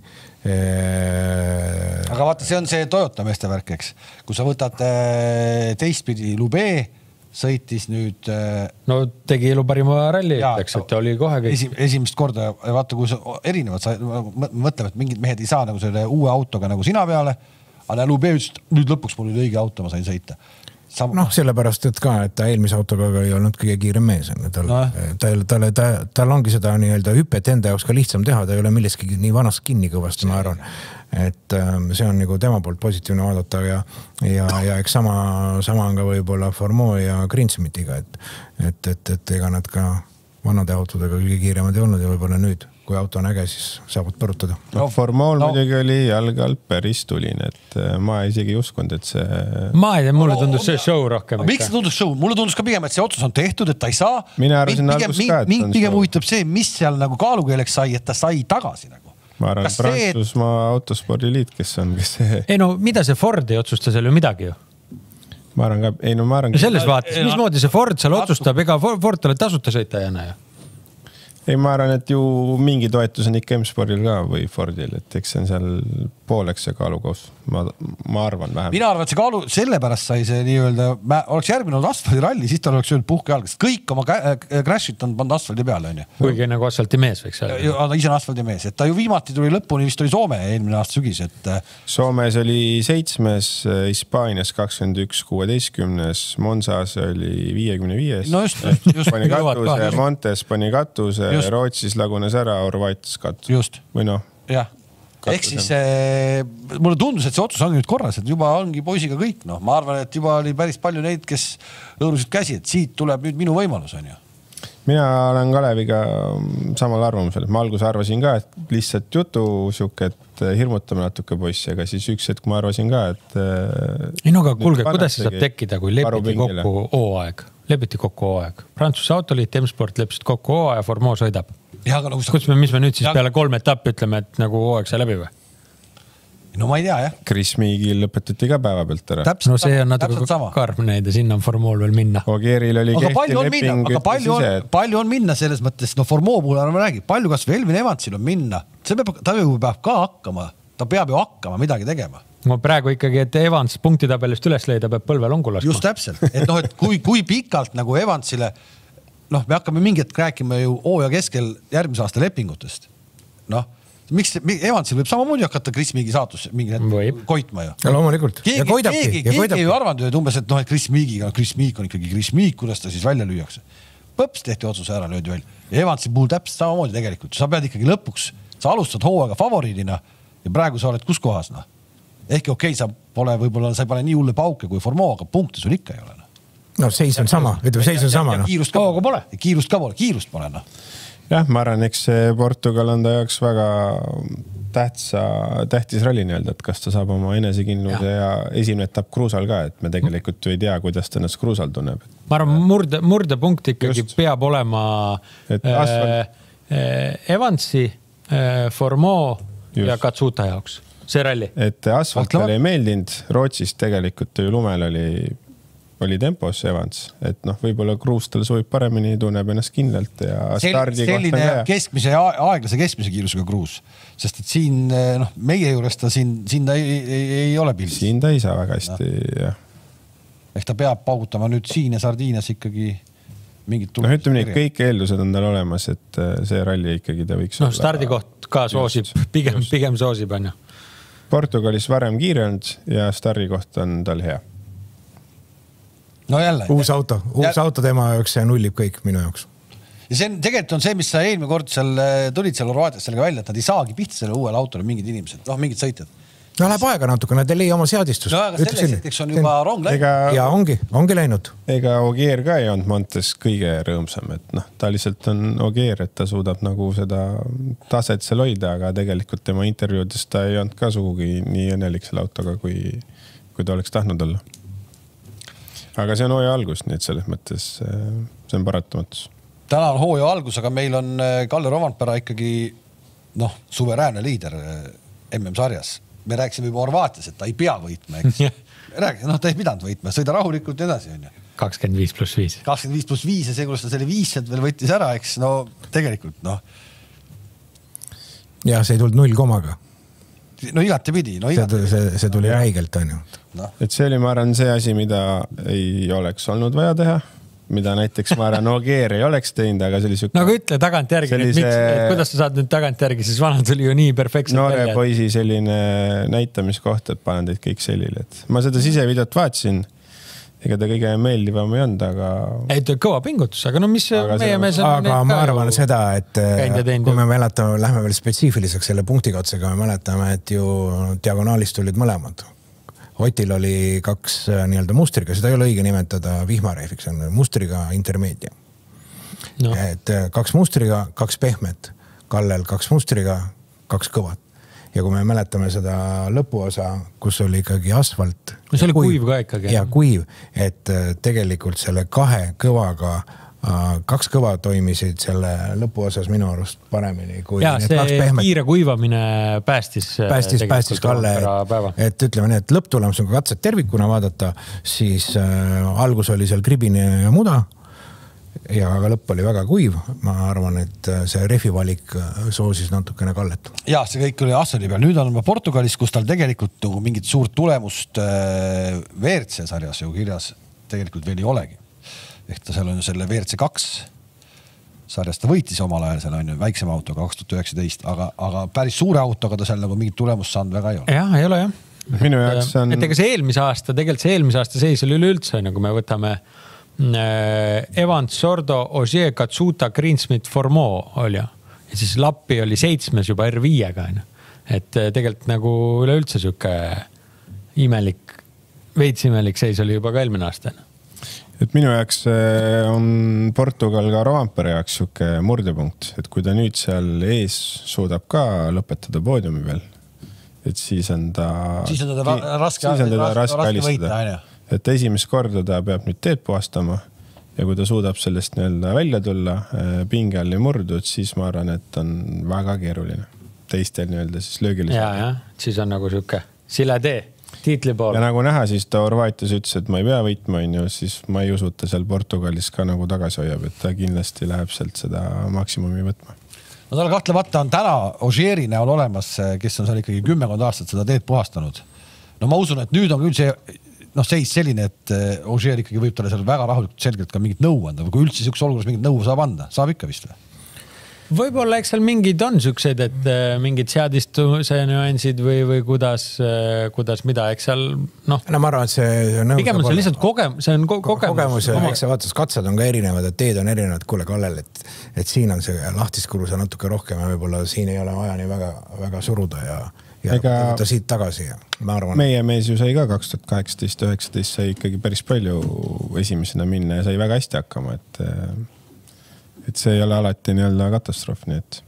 aga vaata, see on see Toyota meeste värk, eks, kui sa võtad äh, teistpidi Lube sõitis nüüd äh, no tegi elu parima ralli, ütleks, et oli kohe kõik esi,. esimest korda vaata, kui sa erinevad, sa mõ- mõtleme, et mingid mehed ei saa nagu selle uue autoga nagu sina peale. aga Lube ütles, et nüüd lõpuks mul oli õige auto, ma sain sõita. noh, sellepärast, et ka, et ta eelmise autoga ka ei olnud kõige kiirem mees on ju, tal no., tal, tal, ta, tal ongi seda nii-öelda hüpet enda jaoks ka lihtsam teha, ta ei ole milleski nii vanast kinni kõvasti, ma arvan. et ähm, see on nagu tema poolt positiivne vaadata ja, ja, ja eks sama, sama on ka võib-olla Formeau ja Greensmitiga, et, et, et, et ega nad ka vanade autodega kõige kiiremad ei olnud ja võib-olla nüüd, kui auto on äge, siis saavad põrutada. noh, Formool no- no. muidugi oli jalge all päris tuline, et äh, ma isegi ei uskunud, et see. ma ei tea, mulle tundus see show rohkem miks see tundus show, mulle tundus ka pigem, et see otsus on tehtud, et ta ei saa. Mina arvasin alguses ka, et mind pigem huvitab see, mis seal nagu kaalukeeleks sai, et ta sai tagasi nagu. ma arvan, et Kas see- Prantsusmaa autospordiliit, kes on, kes see, ei no mida see Ford ei otsusta seal ju midagi ju. ma arvan ka, ei no ma arvan no. selles vaates, ja- mismoodi see Ford seal otsustab, ega For- Ford talle tasuta sõita ei anna ju. ei, ma arvan, et ju mingi toetus on ikka M-spordil ka või Fordil, et eks see on seal pooleks see kaalukoos, ma, ma arvan vähemalt. mina arvan, et see kaalu, sellepärast sai see nii-öelda, oleks järgmine olnud asfaldiralli, siis tal oleks öelnud puhke jalga, sest kõik oma äh, crash'id on pannud asfaldi peale, onju. kuigi nagu asfaltimees võiks öelda. ta ise on asfaldimees, et ta ju viimati tuli lõpuni, vist oli Soome eelmine aasta sügis, et äh, Soomes oli seitsmes, Hispaanias kakskümmend üks, kuueteistkümnes, Monsas oli viiekümne viies. no just, just, pani katuse. Montes pani katuse Rootsis lagunes ära, Horvaatias katus. just, või noh, jah. Ehk siis äh, mulle tundus, et see otsus ongi nüüd korras, et juba ongi poisiga kõik, noh, ma arvan, et juba oli päris palju neid, kes hõõrusid käsi, et siit tuleb nüüd minu võimalus, onju. mina olen Kaleviga samal arvamusel, ma alguses arvasin ka, et lihtsalt jutu sihuke, et hirmutame natuke poissi, aga siis üks hetk ma arvasin ka, et. ei no aga kuulge, kuidas see saab tekkida, kui lepiti kokku hooaeg, lepiti kokku hooaeg, Prantsuse autoliit, M-Sport leppisid kokku hooaja, Formeau sõidab. No, kus me, mis me nüüd siis ja... peale kolme etappi ütleme, et nagu hooaeg sai läbi või? no ma ei tea jah. Chris Meagil lõpetati ka päevapealt ära. no see on natuke karm näide, sinna on Formool veel minna. Ogieril oli aga kehtiv leping. aga palju on, et... palju on minna selles mõttes, no Formoo puhul ärme räägi, palju kasvõi Elvin Evansil on minna, see peab, ta ju peab ka hakkama, ta peab ju hakkama midagi tegema no praegu ikkagi, et Evans punktitabelist üles leida, peab põlvelongu laskma. just täpselt, et noh, et kui, kui pikalt nagu Evansile, noh, me hakkame mingi hetk rääkima ju hooaja keskel järgmise aasta lepingutest. noh miks Evansil võib samamoodi hakata Chris Meagi saatus mingi hetk koitma ju. ja loomulikult. keegi, keegi, keegi ei arvanud ju, et umbes, et noh, et Chris Meagiga, Chris Meag on ikkagi Chris Meag, kuidas ta siis välja lüüakse. põps, tehti otsus ära, löödi välja. Evansi puhul täpselt samamoodi tegelikult, sa pead ikkagi lõpuks, sa alustad hooaega favoriidina ja praegu sa oled kus kohas noh. ehkki okei okay,, sa pole, võib-olla sa ei pane nii hulle pauke kui Formeau, aga punkte sul ikka ei ole noh. No seis on sama, ütleme seis on sama noh. kiirust ka pole, kiirust ka pole, kiirust pole noh jah, ma arvan, eks see Portugal on ta jaoks väga tähtsa, tähtis ralli nii-öelda, et kas ta saab oma enesekindluse ja. ja esimene etapp kruusal ka, et me tegelikult ju ei tea, kuidas ta ennast kruusal tunneb. ma arvan, murde, murdepunkt ikkagi Just. peab olema äh, äh, Evansi äh,, Formeau ja Katsuta jaoks, see ralli. et asfalt talle ei meeldinud, Rootsis tegelikult ju lumel oli oli tempos Evans, et noh, võib-olla Kruus talle sobib paremini, tunneb ennast kindlalt ja Sel,. selline keskmise, aeglase keskmise kiirusega Kruus, sest et siin noh, meie juures ta siin, siin ta ei, ei, ei ole pildis. siin ta ei saa väga hästi no. jah. ehk ta peab paugutama nüüd siin ja Sardiinias ikkagi mingit. noh, ütleme nii, kõik eeldused on tal olemas, et äh, see ralli ikkagi ta võiks. noh, stardikoht ka soosib, pigem, pigem soosib, onju. Portugalis varem kiire olnud ja stardikoht on tal hea no jälle. uus auto, uus ja... auto tema jaoks, see nullib kõik minu jaoks ja see on tegelikult on see, mis sa eelmine kord seal äh, tulid seal Horvaatias sellega välja, et nad ei saagi pihta sellele uuele autole mingid inimesed, noh, mingid sõitjad. no läheb aega natuke, nad ei leia oma seadistust. no aga selleks hetkeks on juba rong läinud ega.... ja ongi, ongi läinud. ega Ogier ka ei olnud Montes kõige rõõmsam, et noh, ta lihtsalt on Ogier, et ta suudab nagu seda taset seal hoida, aga tegelikult tema intervjuudes ta ei olnud ka sugugi nii õnnelik selle autoga, kui, kui ta oleks tahtnud olla aga see on hooaja algus, nii et selles mõttes äh, see on paratamatus. täna on hooaja algus, aga meil on äh, Kalle Romantpera ikkagi noh, suveräänne liider äh, MM-sarjas. me rääkisime juba Horvaatias, et ta ei pea võitma, eks (laughs) räägi, noh, ta ei pidanud võitma, sõida rahulikult ja edasi, onju. kakskümmend viis pluss viis. kakskümmend viis pluss viis ja see, kuidas ta selle viis sealt veel võttis ära, eks no tegelikult noh. jah, see ei tulnud null komaga no igatepidi, no igatepidi. see, see tuli räigelt, onju no.. et see oli, ma arvan, see asi, mida ei oleks olnud vaja teha mida näiteks ma arvan, Ogier ei oleks teinud, aga see oli siuke. no aga ütle tagantjärgi sellise..., kuidas sa saad nüüd tagantjärgi, siis vana tuli ju nii perfektselt noore välja. poisi selline näitamiskoht, et panen teid kõik selili, et ma seda sisevideot vaatasin ega ta kõige meeldivam ei olnud, aga. ei, ta kõva pingutus, aga no mis aga meie mees on. aga ma arvan ju... seda, et kui me mäletame, lähme veel spetsiifiliseks selle punktikatsega, me mäletame, et ju diagonaalis tulid mõlemad. Otil oli kaks äh, nii-öelda mustriga, seda ei ole õige nimetada vihmarehviks, on mustriga intermeedia no.. et äh, kaks mustriga, kaks pehmet. Kallel kaks mustriga, kaks kõvat ja kui me mäletame seda lõpuosa, kus oli ikkagi asfalt. no see oli kuiv, kuiv ka ikkagi. ja kuiv, et äh, tegelikult selle kahe kõvaga äh, kaks kõva toimisid selle lõpuosas minu arust paremini kui. ja see kiire kuivamine päästis. Äh, päästis, päästis Kalle, et ütleme nii, et lõpptulemus on, kui katset tervikuna vaadata, siis äh, algus oli seal kribine ja muda ja aga lõpp oli väga kuiv, ma arvan, et äh, see rehvi valik äh, soosis natukene Kallet. ja see kõik oli Assani peal, nüüd oleme Portugalis, kus tal tegelikult nagu mingit suurt tulemust äh, WRC sarjas ju kirjas tegelikult veel ei olegi. ehk ta seal on selle WRC kaks sarjas, ta võitis omal ajal seal on ju väiksema autoga kaks tuhat üheksateist, aga, aga päris suure autoga ta seal nagu mingit tulemust saanud väga ei ole. jah, ei ole jah. minu jaoks on. et ega see eelmise aasta, tegelikult see eelmise aasta seis oli üleüldse on ju, kui me võtame Evans, Sordo, Ogier, Katsuta, Greensmith, Formeau oli ju. ja siis Lappi oli seitsmes juba R5-ga onju. et äh, tegelikult nagu üleüldse sihuke imelik, veits imelik seis oli juba ka eelmine aasta. et minu jaoks äh, on Portugal ka Rovampere jaoks sihuke murdepunkt, et kui ta nüüd seal ees suudab ka lõpetada poodiumi peal, et siis on ta. siis on teda raske, siis on teda raske, raske alistada võita, onju. Et esimest korda ta peab nüüd teed puhastama ja kui ta suudab sellest nii-öelda välja tulla, pinge all ei murdud, siis ma arvan, et on väga keeruline teistel nii-öelda siis löögile ja, jah, siis on nagu sihuke sile tee tiitli poole. ja nagu näha, siis ta Horvaatias ütles, et ma ei pea võitma, onju, siis ma ei usu, et ta seal Portugalis ka nagu tagasi hoiab, et ta kindlasti läheb sealt seda maksimumi võtma no tal kahtlemata on täna Ožeeri näol olemas, kes on seal ikkagi kümmekond aastat seda teed puhastanud. no ma usun, et nüüd on küll see noh, seis selline, et Ožeer ikkagi võib talle seal väga rahulikult selgelt ka mingit nõu anda või kui üldse sihukeses olukorras mingit nõu saab anda, saab ikka vist või? võib-olla, eks seal mingid on siuksed, et äh, mingid seadistuse nüansid või, või kuidas, kuidas mida, eks seal noh. no ma arvan, et see. pigem on see lihtsalt kogemus, see on ko kogemus. kogemus ja eks sa vaata, katsed on ka erinevad, et teed on erinevad. kuule, Kallel, et, et siin on see lahtist kruusa natuke rohkem ja võib-olla siin ei ole vaja nii väga-väga suruda ja ja Ega... võtta siit tagasi ja ma arvan. meie mees ju sai ka kaks tuhat kaheksateist, üheksateist sai ikkagi päris palju esimesena minna ja sai väga hästi hakkama, et et see ei ole alati nii-öelda katastroof, nii et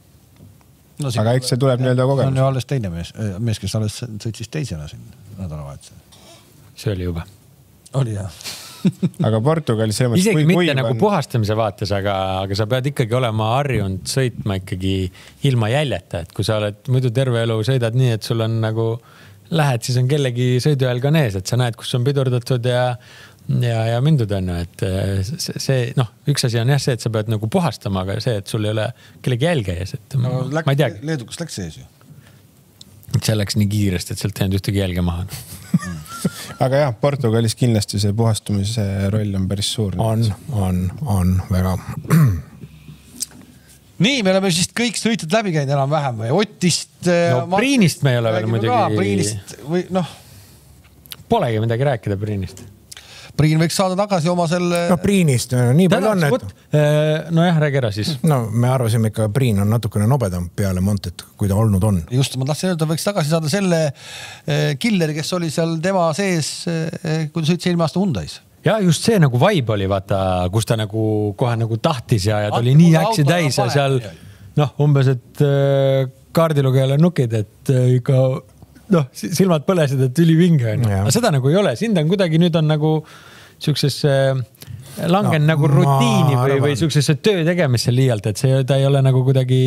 no,. aga eks see tuleb nii-öelda kogemus. on ju alles teine mees, äh, mees, kes alles sõitis teisena siin nädalavahetusel. see oli jube. oli jah aga Portugalis selles mõttes. isegi kui, mitte nagu on... puhastamise vaates, aga, aga sa pead ikkagi olema harjunud sõitma ikkagi ilma jäljeta, et kui sa oled muidu terve elu sõidad nii, et sul on nagu lähed, siis on kellegi sõidujalg on ees, et sa näed, kus on pidurdatud ja ja, ja mindud on ju, et eh, see, see noh, üks asi on jah see, et sa pead nagu puhastama, aga see, et sul ei ole kellegi jälge ees, et no, ma, läks, ma ei teagi. Leedukas läks sees ju. See läks nii kiiresti, et sealt ei jäänud ühtegi jälge maha aga jah, Portugalis kindlasti see puhastumise roll on päris suur. on, on, on väga. nii, me oleme vist kõik sõitjad läbi käinud enam-vähem või Otist. Eh, no ma... Priinist me ei ole veel muidugi. Priinist või noh. Polegi midagi rääkida Priinist Priin võiks saada tagasi oma selle. no Priinist nii palju on, et. Äh, nojah, räägi ära siis. no me arvasime ikka, Priin on natukene nobedam peale Montet, kui ta olnud on. just, ma tahtsin öelda, võiks tagasi saada selle äh, killeri, kes oli seal tema sees, äh, kui ta sõitis eelmine aasta Hyundai's ja just see nagu vibe oli vaata, kus ta nagu kohe nagu tahtis ja, ja ta oli nii äksi täis ja seal noh, umbes, et kaardilugejal on nukid, et ikka noh, silmad põlesid, et ülivinge on ju, aga seda nagu ei ole, sind on kuidagi nüüd on nagu siuksesse äh, langenud no, nagu rutiini või, või siuksesse töö tegemisse liialt, et see, ta ei ole nagu kuidagi,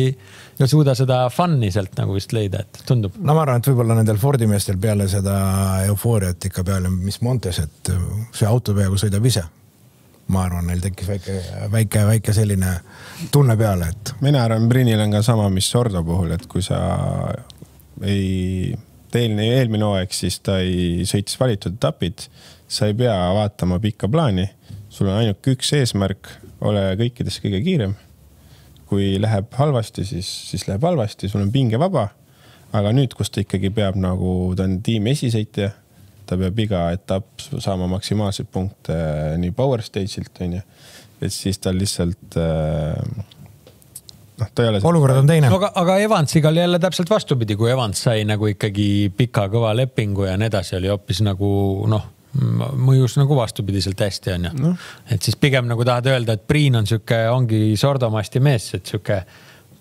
ei suuda seda fun'i sealt nagu vist leida, et tundub. no ma arvan, et võib-olla nendel Fordi meestel peale seda eufooriat ikka peale, mis Montes, et see auto peaaegu sõidab ise. ma arvan, neil tekkis väike, väike, väike selline tunne peale, et. mina arvan, Brinil on ka sama, mis Sordo puhul, et kui sa ei eelmine, eelmine hooaeg, siis ta ei, sõitis valitud etapid. sa ei pea vaatama pikka plaani, sul on ainuke üks eesmärk, ole kõikides kõige kiirem. kui läheb halvasti, siis, siis läheb halvasti, sul on pinge vaba. aga nüüd, kus ta ikkagi peab nagu, ta on tiimi esisõitja, ta peab iga etapp saama maksimaalseid punkte nii power stage'ilt onju, et siis tal lihtsalt äh, noh, ta ei ole. olukord on teine. aga, aga Evansiga oli jälle täpselt vastupidi, kui Evans sai nagu ikkagi pika kõva lepingu ja nii edasi, oli hoopis nagu noh mõjus nagu vastupidiselt hästi, onju no.. et siis pigem nagu tahad öelda, et Priin on sihuke, ongi sordomasti mees, et sihuke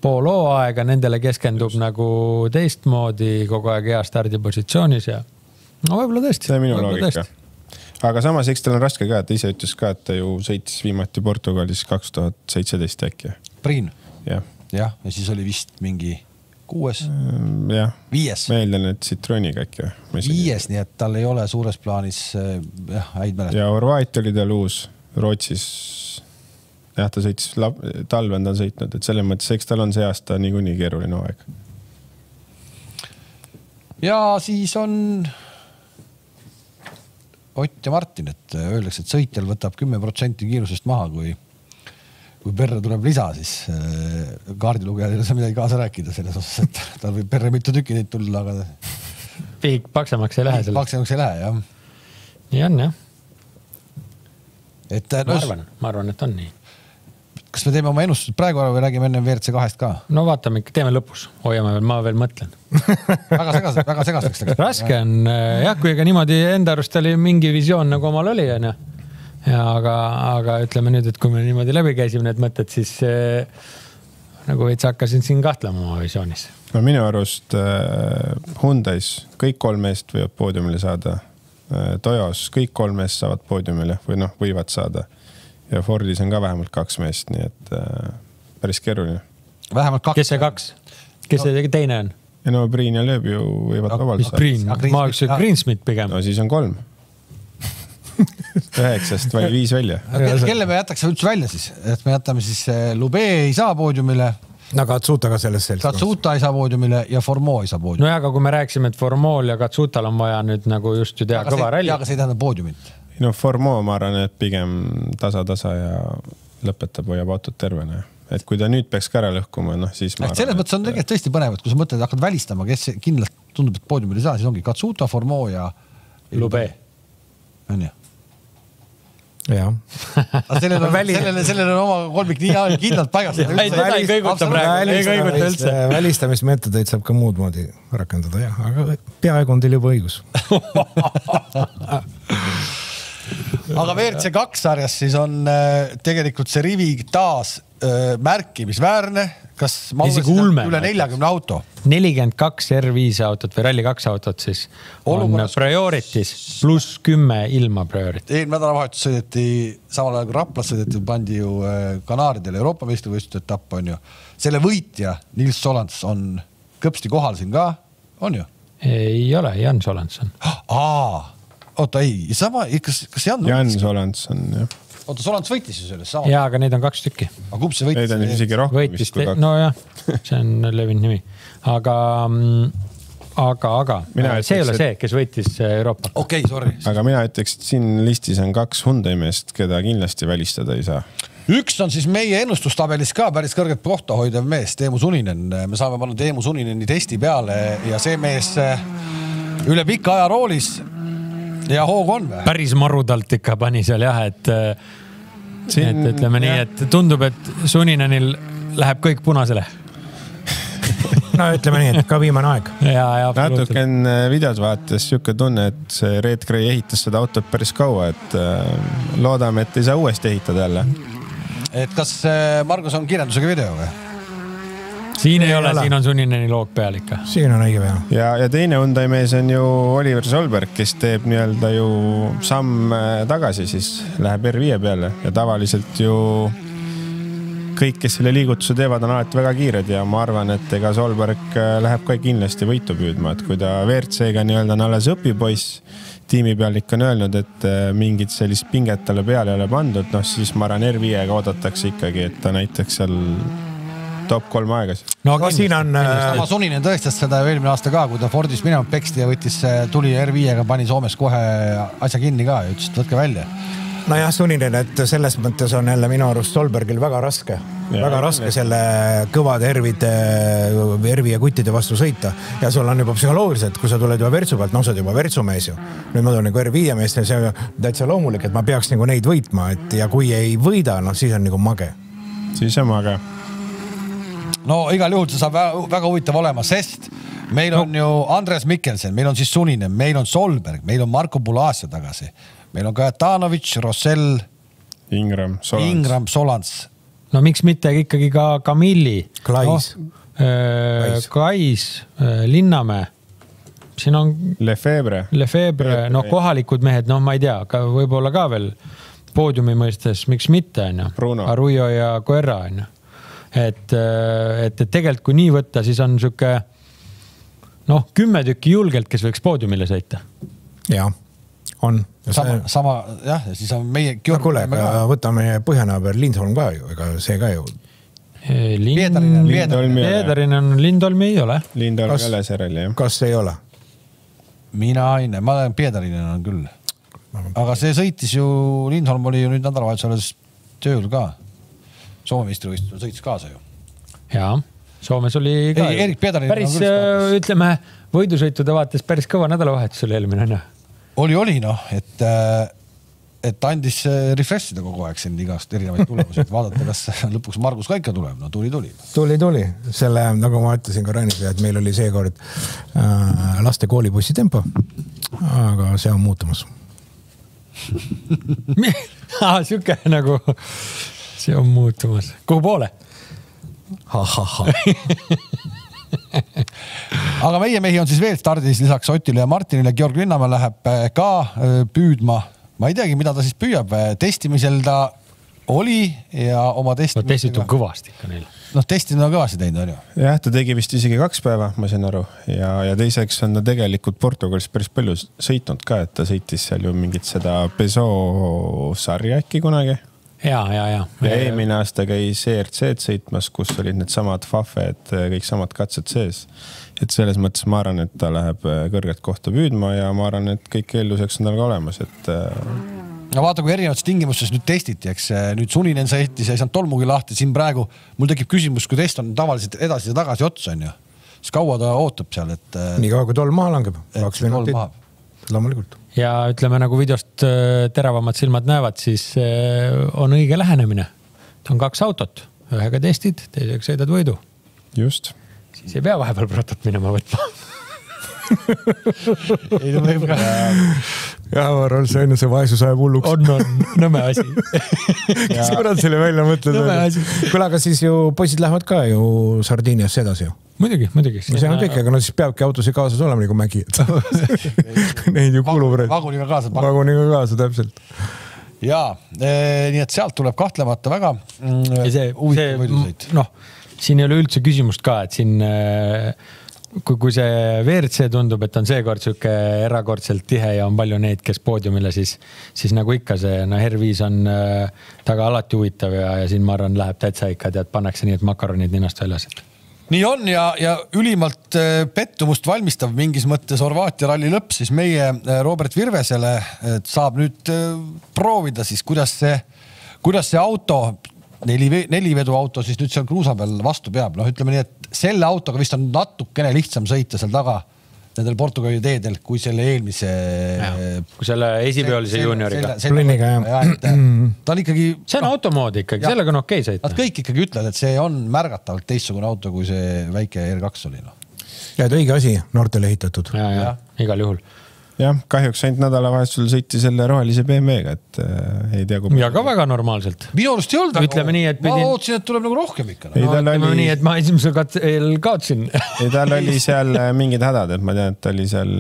pool hooaega nendele keskendub Just. nagu teistmoodi, kogu aeg hea stardipositsioonis ja no võib-olla tõesti. see on minu loogika. aga samas, eks tal on raske ka, ta ise ütles ka, et ta ju sõitis viimati Portugalis kaks tuhat seitseteist äkki. Priin jah. jah, ja siis oli vist mingi kuues. Mm, jah. viies. ma eeldan, et Citrooniga äkki või? viies, nii et tal ei ole suures plaanis äh, jah, häid mälestusi. ja Horvaatia oli tal uus, Rootsis. jah, ta sõitis, talve on ta sõitnud, et selles mõttes, eks tal on see aasta niikuinii keeruline hooaeg. ja siis on Ott ja Martin, et öeldakse, et sõitjal võtab kümme protsenti kiirusest maha, kui kui perre tuleb lisa, siis äh, kaardilugejal ei ole seal midagi kaasa rääkida selles osas, et tal võib perre mitu tükki neid tulla, aga. piik paksemaks ei lähe. paksemaks ei lähe jah. nii on jah. et no,. ma arvan, ma arvan, et on nii. kas me teeme oma ennustused praegu ära või räägime enne WRC kahest ka? no vaatame ikka, teeme lõpus, hoiame veel, ma veel mõtlen (laughs) väga segas, väga segaseks läks. raske on jah, kui ega niimoodi enda arust oli mingi visioon nagu omal oli, onju ja aga, aga ütleme nüüd, et kui me niimoodi läbi käisime need mõtted, siis äh, nagu veits hakkasin siin kahtlema oma visioonis. no minu arust äh, Hyundai's kõik kolm meest võivad poodiumile saada äh,. Toyos kõik kolm meest saavad poodiumile või noh, võivad saada. ja Fordis on ka vähemalt kaks meest, nii et äh, päris keeruline. vähemalt kaks. kes see kaks, kes no. see teine on? ja no Priin ja Lööb ju võivad no, vabalt saada. Priin, ma oleks Greensmith pigem. no siis on kolm üheksast vali viis välja. kelle me jätaksime üldse välja siis, et me jätame siis eh, Lube ei saa poodiumile. no Katsuta ka selles seltskonnas. Katsuta ei saa poodiumile ja Formeau ei saa poodiumile. nojah, aga kui me rääkisime, et Formeau'l ja Katsutal on vaja nüüd nagu just ju teha kõva ralli. aga see ei tähenda poodiumit. no Formeau, ma arvan, et pigem tasa-tasa ja lõpetab, hoiab autot tervena et kui ta nüüd peaks ka ära lõhkuma, noh siis. selles mõttes on tegelikult tõesti põnev, et kui sa mõtled, hakkad välistama, kes kindlalt tundub, et poodiumil ei saa, siis ongi Katsuta, Formeau ja. Lube. onju. Aga sellel on, sellel, sellel on oma kolmik nii kindlalt paigas. välistamismeetodeid saab ka muud moodi rakendada jah, aga peaaegu on teil juba õigus. (laughs) Aga WRC kaks sarjas siis on äh, tegelikult see rivi taas märkimisväärne, kas üle neljakümne auto? nelikümmend kaks R5 autot või Rally2 autot siis Olukorras... on priority's pluss kümme ilma priority. eelmine nädalavahetus sõideti samal ajal kui Raplas sõideti, pandi ju Kanaaridele Euroopa meistrivõistluste etapp on ju. selle võitja Nils Solants on kõpsti kohal siin ka, on ju? ei ole, Jan Solants on. (gasps) aa oota ei, sama, kas, kas Jan? Jan Solants on jah. Oota, Solants võitis ju selles sama. ja, aga neid on kaks tükki. aga kumb see võitis? Neid on isegi rohkem võitis vist kui kaks. nojah, (laughs) see on levinud nimi, aga mm, aga, aga mina see ei ole see, kes võitis äh, Euroopa. okei okay,, sorry. aga mina ütleks, et siin listis on kaks Hyundai meest, keda kindlasti välistada ei saa. üks on siis meie ennustustabelis ka päris kõrget kohta hoidev mees, Teemu Suninen. me saame panna Teemu Sunineni testi peale ja see mees äh, üle pika aja roolis ja hoogu on või? päris marudalt ikka pani seal jah, et Siin, et ütleme nii, et tundub, et Suninenil läheb kõik punasele no ütleme nii, et ka viimane aeg. (laughs) natuke on äh, videos vaadates sihuke tunne, et see Red Gray ehitas seda autot päris kaua, et äh, loodame, et ei saa uuesti ehitada jälle. et kas äh, Margus on kirjandusega video või? Siin ei, ei ole, ole., siin on Sunineni loog peal ikka. siin on õige pea. ja, ja teine Hyundai mees on ju Oliver Solberg, kes teeb nii-öelda ju samm tagasi, siis läheb R5 peale ja tavaliselt ju kõik, kes selle liigutuse teevad, on alati väga kiired ja ma arvan, et ega Solberg äh, läheb ka kindlasti võitu püüdma, et kui ta WRC-ga nii-öelda on alles õpipoiss, tiimipealik on öelnud, et äh, mingit sellist pinget talle peale ei ole pandud, noh siis ma arvan, R5-ga oodatakse ikkagi, et ta näiteks seal top kolm aegas. no aga siin on. sama äh, Suninen tõestas seda ju eelmine aasta ka, kui ta Fordist minema peksti ja võttis, äh, tuli R5-ga, pani Soomes kohe asja kinni ka ja ütles, et võtke välja nojah, Suninen, et selles mõttes on jälle minu arust Solbergil väga raske, väga raske selle kõvade Ervide, Ervi ja kuttide vastu sõita. ja sul on juba psühholoogiliselt, kui sa tuled juba Virtsu pealt, no sa oled juba Virtsu mees ju. nüüd ma tulen nagu R5 meest ja see on täitsa loomulik, et ma peaks nagu neid võitma, et ja kui ei võida, noh siis on nagu mage. siis on mage no igal juhul see saab väga, väga huvitav olema, sest meil on no. ju Andres Mikkelsen, meil on siis Suninen, meil on Solberg, meil on Marko Bulaasja tagasi, meil on Kajatanovitš, Rossell. Ingram, Solans. Ingram, Solans. no miks mitte ikkagi ka Kamilli. Klais no,. Äh, Kais, äh, Linnamäe siin on. Lefebvre. Lefebvre, noh, kohalikud mehed, noh, ma ei tea, võib-olla ka veel poodiumi mõistes, miks mitte, onju. Arruio ja Guerra, onju et, äh, et, et tegelikult, kui nii võtta, siis on sihuke noh, kümme tükki julgelt, kes võiks poodiumile sõita. ja, on. sama sama jah, ja siis on meie. no kuule, aga võtame põhjanaaber Lindholm ka ju, ega see ka ju. Lind... Peedarinen on, Lindholmi ei ole. Lindholm ei ole SRL jah. kas ei ole? mina ei näe, ma tean, Peedarinen on küll. aga see sõitis ju, Lindholm oli ju nüüd nädalavahetusel tööl ka Soome meistrivõistlusel sõitis kaasa ju. ja, Soomes oli ka. ei, Erik Pedarin. päris, äh, ütleme võidusõitude vaates päris kõva nädalavahetus oli eelmine onju. oli, oli noh, et, äh, et andis äh, refresh ida kogu aeg siin igast erinevaid tulemusi, et vaadata, kas (laughs) lõpuks Margus ka ikka tuleb, no tuli, tuli. tuli, tuli selle, nagu ma ütlesin ka Rainisele, et meil oli seekord äh, laste koolibussi tempo. aga see on muutumas (laughs) aa, sihuke nagu, see on muutumas, kuhu poole? (laughs) aga meie mehi on siis veel stardis lisaks Otile ja Martinile. Georg Linnamäe läheb äh, ka äh, püüdma. ma ei teagi, mida ta siis püüab. testimisel ta oli ja oma no testimisega. testid on kõvasti ikka neil. noh, testid on kõvasti teinud, onju. jah, ta tegi vist isegi kaks päeva, ma sain aru ja, ja teiseks on ta tegelikult Portugalis päris palju sõitnud ka, et ta sõitis seal ju mingit seda Peso sarja äkki kunagi. ja, ja, ja. ja eelmine aasta käis ERC-d sõitmas, kus olid needsamad Fafed, kõik samad katsed sees. et selles mõttes ma arvan, et ta läheb äh, kõrget kohta püüdma ja ma arvan, et kõik eelduseks on tal ka olemas, et äh, no vaata, kui erinevates tingimustes nüüd testiti, eks nüüd suninen sõitis ja ei saanud tolmugi lahti, siin praegu mul tekib küsimus, kui test on tavaliselt edasi ja tagasi ots on ju, siis kaua ta ootab seal, et. niikaua kui tolm maha langeb, kaks minutit, loomulikult. Ja ütleme nagu videost äh, teravamad silmad näevad, siis äh, on õige lähenemine. on kaks autot, ühega testid, teisega sõidad võidu, just. siis ei pea vahepeal protot minema võtma. (laughs) (laughs) ei no võib ka. jah, ma arvan, see on ju see vaesus ajab hulluks. on, on nõme asi. (laughs) kes kurat selle välja mõtled Nõme asi.? kuule, aga siis ju poisid lähevad ka ju Sardiiniasse edasi ju. muidugi, muidugi. no see on kõik, aga no siis peabki autosid kaasas olema nagu mägi, (laughs) et neid ju kulub. vaguniga kaasa. vaguniga kaasa, täpselt. ja nii et sealt tuleb kahtlemata väga mm, ja see, see, noh, siin ei ole üldse küsimust ka, et siin äh, kui, kui see WRC tundub, et on seekord sihuke erakordselt tihe ja on palju neid, kes poodiumile, siis, siis nagu ikka see noh, R5 on äh, taga alati huvitav ja, ja siin ma arvan, läheb täitsa ikka tead, pannakse nii, et makaronid ninast väljas. nii on ja, ja ülimalt äh, pettumust valmistav mingis mõttes Horvaatia ralli lõpp siis meie äh, Robert Virvesele saab nüüd äh, proovida siis, kuidas see, kuidas see auto, neli, neliveduauto siis nüüd seal kruusa peal vastu peab, noh, ütleme nii, et selle autoga vist on natukene lihtsam sõita seal taga nendel Portugali teedel kui selle eelmise. kui selle esipeolise juunioriga. Pliniga, jah. (clears throat) ta on ikkagi. see on automoodi ikkagi, sellega on okei okay sõita Nad. kõik ikkagi ütlevad, et see on märgatavalt teistsugune auto, kui see väike R2 oli noh. ja et õige asi, noortele ehitatud. ja, ja igal juhul. jah, kahjuks ainult nädalavahetusel sõiti selle rohelise BMW-ga, et äh, ei tea, ja ka väga normaalselt. minu arust ei olnud. Ütleme nii, et ma pidin- lootsin, et tuleb nagu rohkem ikka Ei, no.. tal ütleme oli- nii, et ma esimesel katsel kaotasin. (laughs) ei, tal oli seal äh, mingid hädad, et ma tean, et ta oli seal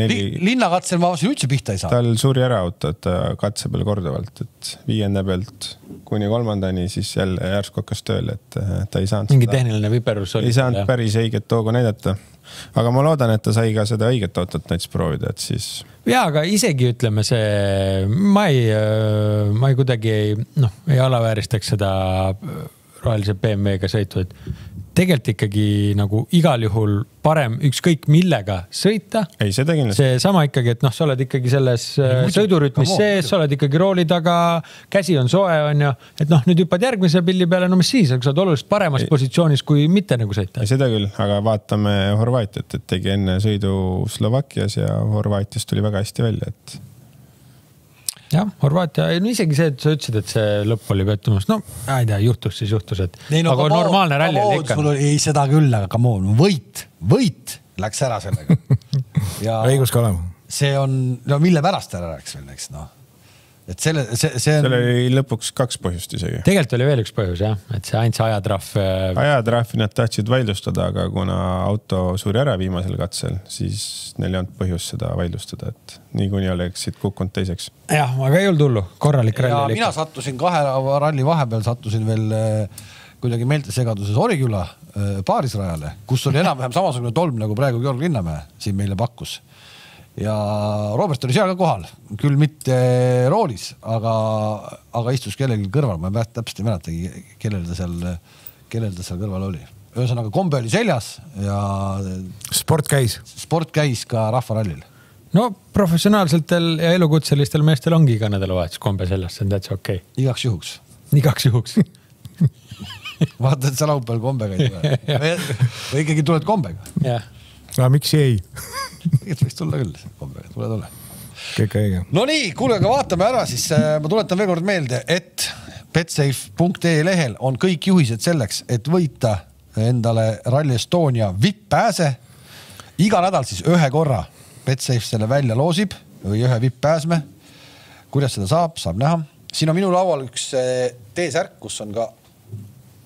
neli Li,, linnakatsel ma avastasin üldse pihta ei saa. tal suri ära auto, et ta katse peal korduvalt, et viienda pealt kuni kolmandani, siis jälle järsku hakkas tööle, et äh, ta ei saanud mingi seda, tehniline viperus oli. ei saanud päris õiget hoogu näidata. Aga ma loodan, et ta sai ka seda õiget autot näiteks proovida, et siis ja, aga isegi ütleme see, ma ei, ma ei kuidagi ei, noh, ei alavääristaks seda rohelise BMW-ga sõitu, et tegelikult ikkagi nagu igal juhul parem ükskõik millega sõita. ei, seda kindlasti. seesama ikkagi, et noh, sa oled ikkagi selles äh, muidugi, sõidurütmis on, sees, sa oled ikkagi rooli taga, käsi on soe, onju. et noh, nüüd hüppad järgmise pilli peale, no mis siis, aga sa oled oluliselt paremas Ei. positsioonis kui mitte nagu sõita ei, seda küll, aga vaatame Horvaatiat, et tegi enne sõidu Slovakkias ja Horvaatias tuli väga hästi välja, et jah, Horvaatia, no isegi see, et sa ütlesid, et see lõpp oli pettumus, no ma ei tea, juhtus siis juhtus, et ei, no, aga on, normaalne ralli oli ikka sul. oli ei seda küll, aga come on, võit, võit läks ära sellega. (laughs) ja õigus ka olema. see on, no mille pärast ära läks veel, eks noh. Et selle, see, see on seal. oli lõpuks kaks põhjust isegi. tegelikult oli veel üks põhjus jah, et see ainult see ajatrahv. äh, ajatrahvi nad tahtsid vaidlustada, aga kuna auto suri ära viimasel katsel, siis neil ei olnud põhjust seda vaidlustada, et niikuinii oleksid kukkunud teiseks. jah, aga ei olnud hullu, korralik ralli oli mina sattusin kahe ralli vahepeal, sattusin veel äh, kuidagi meeltesegaduses Oriküla äh, paarisrajale, kus oli enam-vähem samasugune tolm nagu praegu Georg Linnamäe siin meile pakkus. Ja Robert oli seal ka kohal, küll mitte roolis, aga, aga istus kellelgi kõrval, ma ei täpselt ei mäletagi, kellel ta seal, kellel ta seal kõrval oli. ühesõnaga kombe oli seljas ja sport käis. sport käis ka rahvarallil. no professionaalsetel ja elukutselistel meestel ongi iga nädalavahetus kombe seljas, see on täitsa okei igaks juhuks. okay.. igaks juhuks. (laughs) vaata, et sa laupäeval kombega ei tule või, (laughs) või ikkagi tuled kombega jah, aga miks ei? Tegelikult võiks tulla küll kombega, tule, tule. kõik õige. Nonii, kuule, aga vaatame ära siis, ma tuletan veel kord meelde, et betsafe.ee lehel on kõik juhised selleks, et võita endale Rally Estonia vipp-pääse. iga nädal siis ühe korra Betsafe selle välja loosib või ühe vipp-pääsme. kuidas seda saab, saab näha. siin on minu laual üks eh, T-särk, kus on ka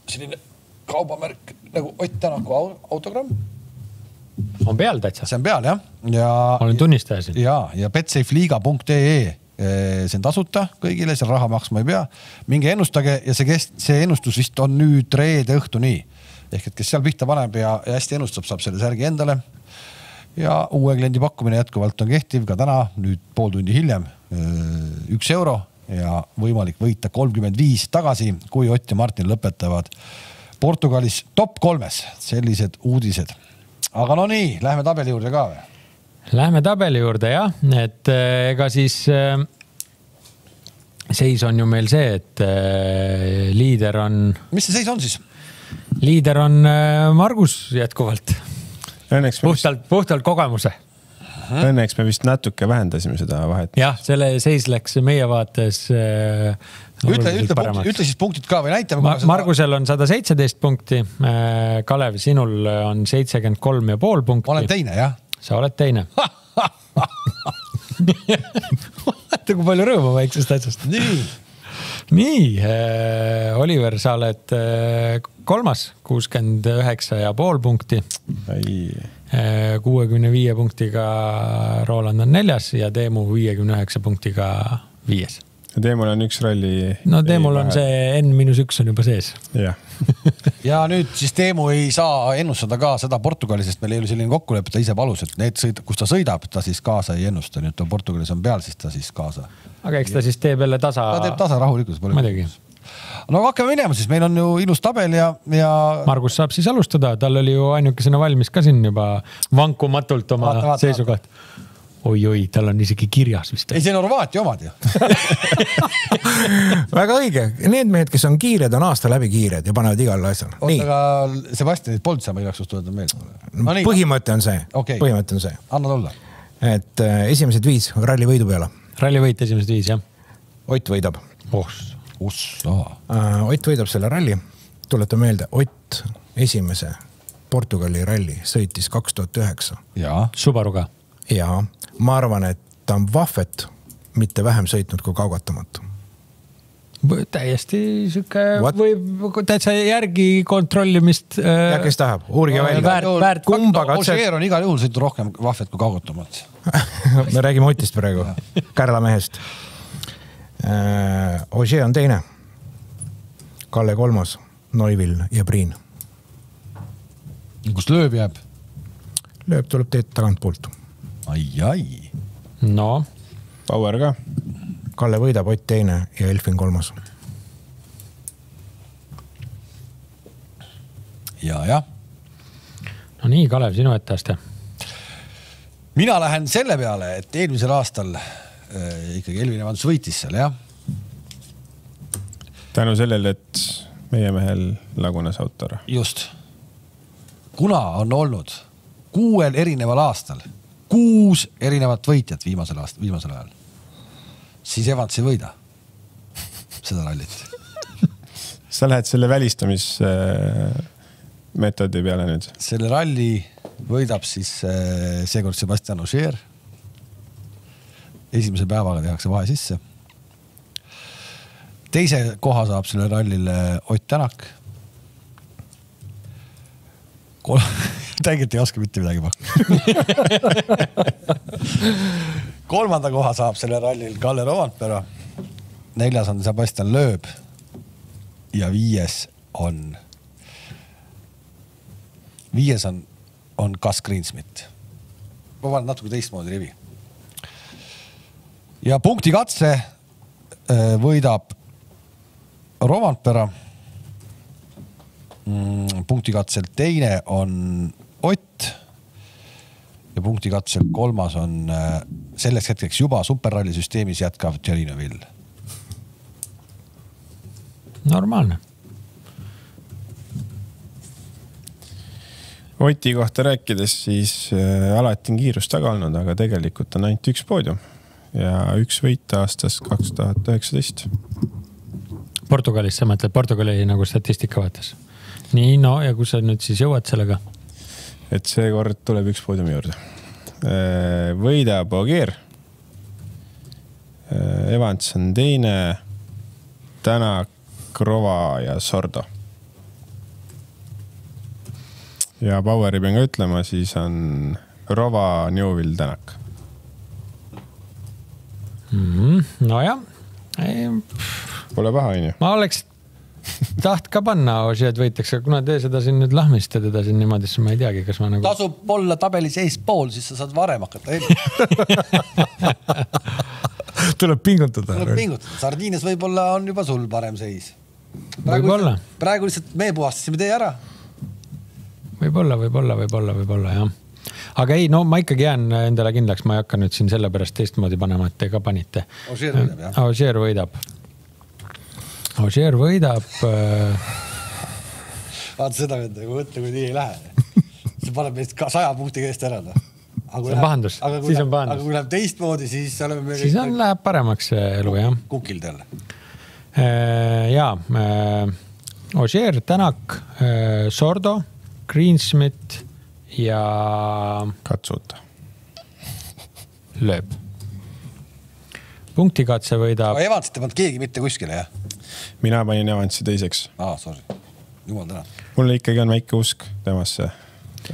selline kaubamärk nagu Ott Tänaku au- autogramm, on peal täitsa, see on peal jah, ja. olen tunnistaja siin. ja, ja betsafeliiga.ee, see on tasuta kõigile, seal raha maksma ei pea. minge ennustage ja see kest-, see ennustus vist on nüüd reede õhtuni. ehk et kes seal pihta paneb ja, ja hästi ennustab, saab selle särgi endale. ja uue kliendi pakkumine jätkuvalt on kehtiv ka täna, nüüd pool tundi hiljem, üks euro ja võimalik võita kolmkümmend viis tagasi, kui Ott ja Martin lõpetavad Portugalis top kolmes, sellised uudised. Aga no nii, lähme tabeli juurde ka või? Läheme tabeli juurde jah, et äh, ega siis äh, seis on ju meil see, et äh, liider on, mis see seis on siis? liider on äh, Margus jätkuvalt, õnneks me vist, puhtalt, puhtalt kogemuse. õnneks me vist natuke vähendasime seda vahet. jah, selle seis läks meie vaates äh,. ütle, ütle, ütle siis punktid ka või näitame Ma,. Margusel on sada seitseteist punkti, Kalev, sinul on seitsekümmend kolm ja pool ma olen punkti. teine jah. sa oled teine. (laughs) vaata, kui palju rõõmu väiksest asjast. nii, nii äh,, Oliver, sa oled äh, kolmas, kuuskümmend üheksa ja pool punkti. kuuekümne viie punktiga Roland on neljas ja Teemu viiekümne üheksa punktiga viies. Teemul on üks ralli. no Teemul on. see N miinus üks on juba sees. jah, (laughs) ja nüüd siis Teemu ei saa ennustada ka seda Portugali, sest meil ei ole selline kokkulepe, ta ise palus, et need sõid, kus ta sõidab, ta siis kaasa ei ennusta, et ta Portugalis on peal, siis ta siis kaasa. aga eks ta siis teeb jälle tasa. ta teeb tasa rahulikult. muidugi. no aga hakkame minema siis, meil on ju ilus tabel ja, ja Margus saab siis alustada, tal oli ju ainukesena valmis ka siin juba vankumatult oma Vaata, vaata, seisukoht. oi-oi, tal on isegi kirjas vist ei, see on Horvaatia omad ju. (laughs) väga õige, need mehed, kes on kiired, on aasta läbi kiired ja panevad igale asjale. oota, aga Sebastianit polnud seal, ma igaks juhuks tuletan meelde. no põhimõte on see Okei. põhimõte on see, anna tulla. et äh, esimesed viis ralli võidu peale. ralli võit esimesed viis jah? Ott võidab oh, ussaa. äh,. Ott võidab selle ralli, tuletan meelde, Ott esimese Portugali ralli sõitis kaks tuhat üheksa jaa, Subaruga. ja ma arvan, et ta on vahvet mitte vähem sõitnud kui kaugatamatu. täiesti sihuke võib täitsa järgi kontrollimist äh, ja. kes tahab, uurige välja. väärt, väärt. kumba katset, Ožeer on igal juhul sõitnud rohkem vahvet kui kaugutamalt. (laughs) me räägime Otist praegu, Kärla mehest. Ožee on teine. Kalle kolmas, Neuvill ja Priin. kus lööb jääb? lööb, tuleb teed tagantpoolt. ai, ai. no Power ka. Kalle võidab, Ott teine ja Elfin kolmas. ja, jah. no nii, Kalev, sinu etteaste. mina lähen selle peale, et eelmisel aastal äh, ikkagi Elvin Evans võitis seal jah. tänu sellele, et meie mehel lagunes auto ära. just. kuna on olnud kuuel erineval aastal kuus erinevat võitjat viimasel aastal, viimasel ajal, siis Evans ei võida (laughs) seda rallit. sa lähed selle välistamismeetodi peale nüüd. selle ralli võidab siis äh, seekord Sebastian Ogier. esimese päevaga tehakse vahe sisse. teise koha saab sellele rallile Ott Tänak. (laughs) tegelikult ei oska mitte midagi pakkuda. (laughs) kolmanda koha saab sellel rallil Kalle Rompera. neljas on Sebastian Loeb. ja viies on viies on, on Gus Greensmit. ma panen natuke teistmoodi rivi. ja punkti katse äh, võidab Rovanpera mm,. punkti katsel teine on Ott. ja punkti katsel kolmas on äh, selleks hetkeks juba superralli süsteemis jätkav Tšerino Vill. normaalne. Oti kohta rääkides, siis äh, alati on kiirus taga olnud, aga tegelikult on ainult üks poodium ja üks võit aastast kaks tuhat üheksateist. Portugalis, sa mõtled Portugali nagu statistika vaates? nii, no ja kus sa nüüd siis jõuad sellega? Et seekord tuleb üks poodiumi juurde. võidab Ogier. Evans on teine, Tänak, Rova ja Sordo. ja Poweri pean ka ütlema, siis on Rova, Newvil, Tänak. nojah, Pole paha, onju. ma oleks (laughs) taht ka panna Ožeed võitjaks, aga kuna te seda siin nüüd lahmisite teda siin niimoodi, siis ma ei teagi, kas ma nagu. tasub olla tabelis eespool, siis sa saad varem hakata (laughs) tuleb pingutada. tuleb pingutada, sardiines võib-olla on juba sul parem seis. Võib-olla. praegu lihtsalt me puhastasime tee ära. võib-olla, võib-olla, võib-olla, võib-olla jah. aga ei, no ma ikkagi jään endale kindlaks, ma ei hakka nüüd siin sellepärast teistmoodi panema, et te ka panite. Ožeer võidab jah. Ožeer võidab. Ožeer võidab äh,. vaata seda venda, kui mõtle, kui nii ei lähe. see paneb meist ka saja punkti eest ära noh. See on pahandus. Siis on pahandus. aga kui läheb teistmoodi, siis oleme me siis on, läheb paremaks see elu jah. kukild jälle. ja äh, Ožeer, Tänak, Sordo, Greensmith ja katsuta. lööb. punktikatse võidab Evansit ei pannud keegi mitte kuskile jah? Mina panin Evansi teiseks. aa, sorry, jumal tänatud. mul ikkagi on väike usk temasse,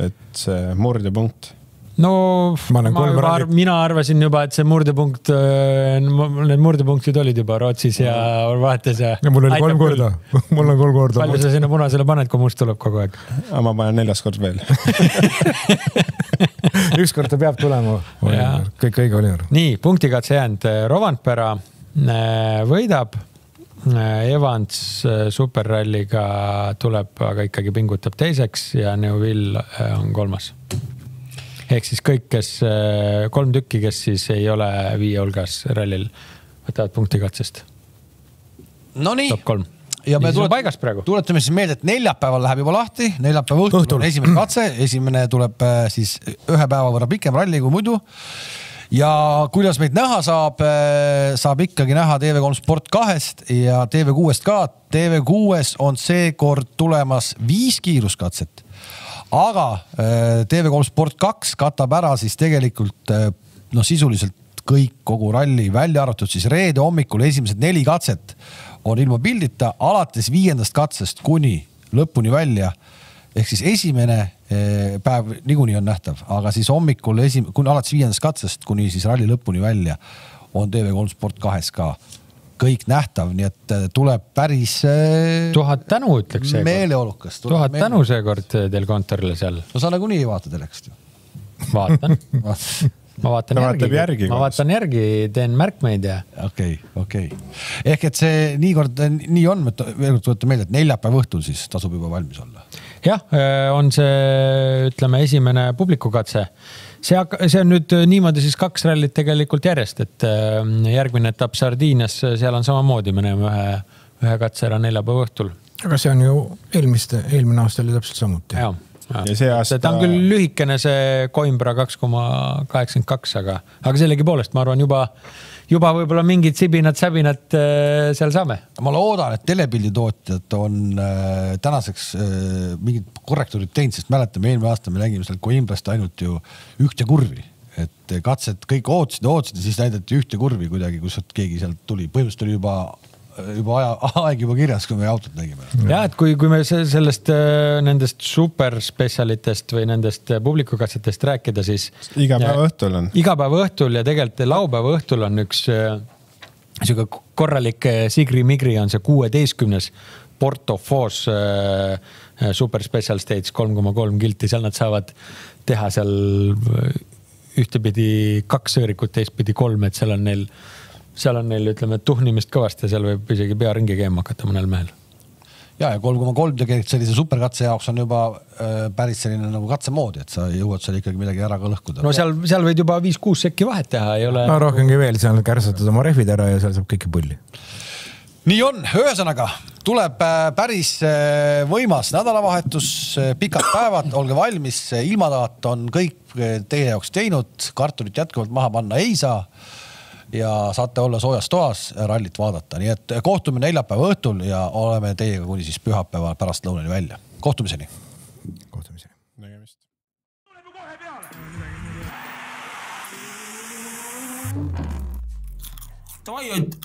et see murdepunkt. no Ma ma, juba arv,, mina arvasin juba, et see murdepunkt, need murdepunktid olid juba Rootsis ja Horvaatias ja. ja mul oli kolm korda, (laughs) mul on kolm korda. palju sa sinna punasele paned, kui must tuleb kogu aeg? aga ma panen neljas kord veel. (laughs) ükskord ta peab tulema. Kõik õige, Oliver. nii, punktikatse jäänud, Rovanpera äh, võidab. Evans äh, superralliga tuleb, aga ikkagi pingutab teiseks ja Neuvill äh, on kolmas. ehk siis kõik, kes, kolm tükki, kes siis ei ole viie hulgas rallil, võtavad punktikatsest, Nonii top kolm. ja me tulet- paigas praegu. tuletame siis meelde, et neljapäeval läheb juba lahti, neljapäeva õhtul, Õhtul. on esimene katse, esimene tuleb äh, siis ühe päeva võrra pikem ralli kui muidu. Ja kuidas meid näha saab, saab ikkagi näha TV3 Sport kahest ja TV6-st ka. TV6-s on seekord tulemas viis kiiruskatset. aga äh, TV3 Sport kaks katab ära siis tegelikult äh, noh, sisuliselt kõik, kogu ralli, välja arvatud siis reede hommikul esimesed neli katset on ilma pildita alates viiendast katsest kuni lõpuni välja. ehk siis esimene eh, päev niikuinii on nähtav, aga siis hommikul esim-, kuni alates viiendast katsest kuni siis ralli lõpuni välja on TV3 Sport kahes ka kõik nähtav, nii et eh, tuleb päris eh, tuhat tänu ütleks seekord. meeleolukas. tuhat tänu seekord teil kontorile seal, no sa nagunii ei vaata telekast ju. vaatan, (laughs) ma vaatan Ta järgi, järgi ma vaatan järgi, teen märkmeid ja okei, okei. ehk et see niikord nii on, veel kord tuletan meelde, et neljapäeva õhtul siis tasub juba valmis olla. jah, on see, ütleme, esimene publikukatse. see, see on nüüd niimoodi siis kaks rallit tegelikult järjest, et äh, järgmine etapp Sardiinias, seal on samamoodi, me näeme ühe, ühe katse ära neljapäeva õhtul. aga see on ju eelmiste, eelmine aasta oli täpselt samuti. ja, Ja see aasta- ta on küll lühikene, see Coimbra kaks koma kaheksakümmend kaks, aga, aga sellegipoolest ma arvan juba, juba võib-olla mingid sibinad-säbinad äh, seal saame. ma loodan, et telepilditootjad on äh, tänaseks äh, mingid korrektuurid teinud, sest mäletame, eelmine aasta me nägime seal Coimbrast ainult ju ühte kurvi. et katset kõik ootasid, ootasid ja siis näidati ühte kurvi kuidagi, kus keegi sealt tuli, põhimõtteliselt oli juba, juba aja, (laughs) aeg juba kirjas, kui me autot nägime. ja et kui, kui me se- sellest, nendest superspetsialitest või nendest äh, publikukatsetest rääkida, siis. iga päev õhtul on. iga päev õhtul ja tegelikult laupäeva õhtul on üks äh, sihuke korralik äh, sigri-migri on see kuueteistkümnes Porto Fos äh, äh, super special stage kolm koma kolm kilti, seal nad saavad teha seal äh, ühtepidi kaks sõõrikut, teistpidi kolm, et seal on neil, seal on neil, ütleme, tuhnimist kõvasti ja seal võib isegi pea ringi käima hakata mõnel mehel. ja, ja kolm koma kolm tegelikult sellise superkatse jaoks on juba äh, päris selline nagu katsemoodi, et sa jõuad seal ikkagi midagi ära ka lõhkuda. no seal, seal võid juba viis-kuus sekki vahet teha, ei ole no. rohkemgi veel, seal kärsatad oma rehvid ära ja seal saab kõike pulli. nii on, ühesõnaga tuleb äh, päris äh, võimas nädalavahetus, pikad päevad, olge valmis, ilmataat on kõik äh, teie jaoks teinud, kartulit jätkuvalt maha panna ei saa. Ja saate olla soojas toas rallit vaadata, nii et kohtume neljapäeva õhtul ja oleme teiega kuni siis pühapäeva pärastlõunani välja. kohtumiseni kohtumiseni. nägemist. Davai, Ott.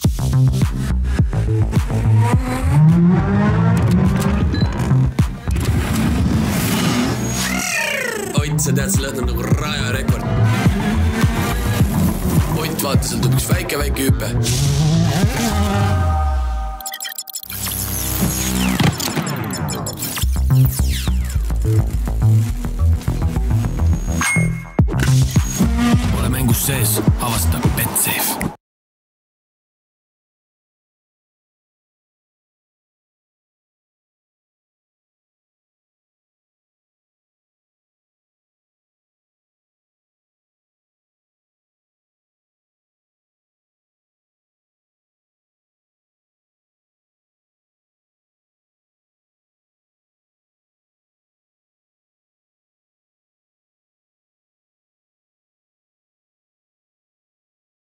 Ott, sa tead, sa lööd nagu rajarekord. Ott, vaata, seal tuleb üks väike-väike hüpe. ole mängus sees, avasta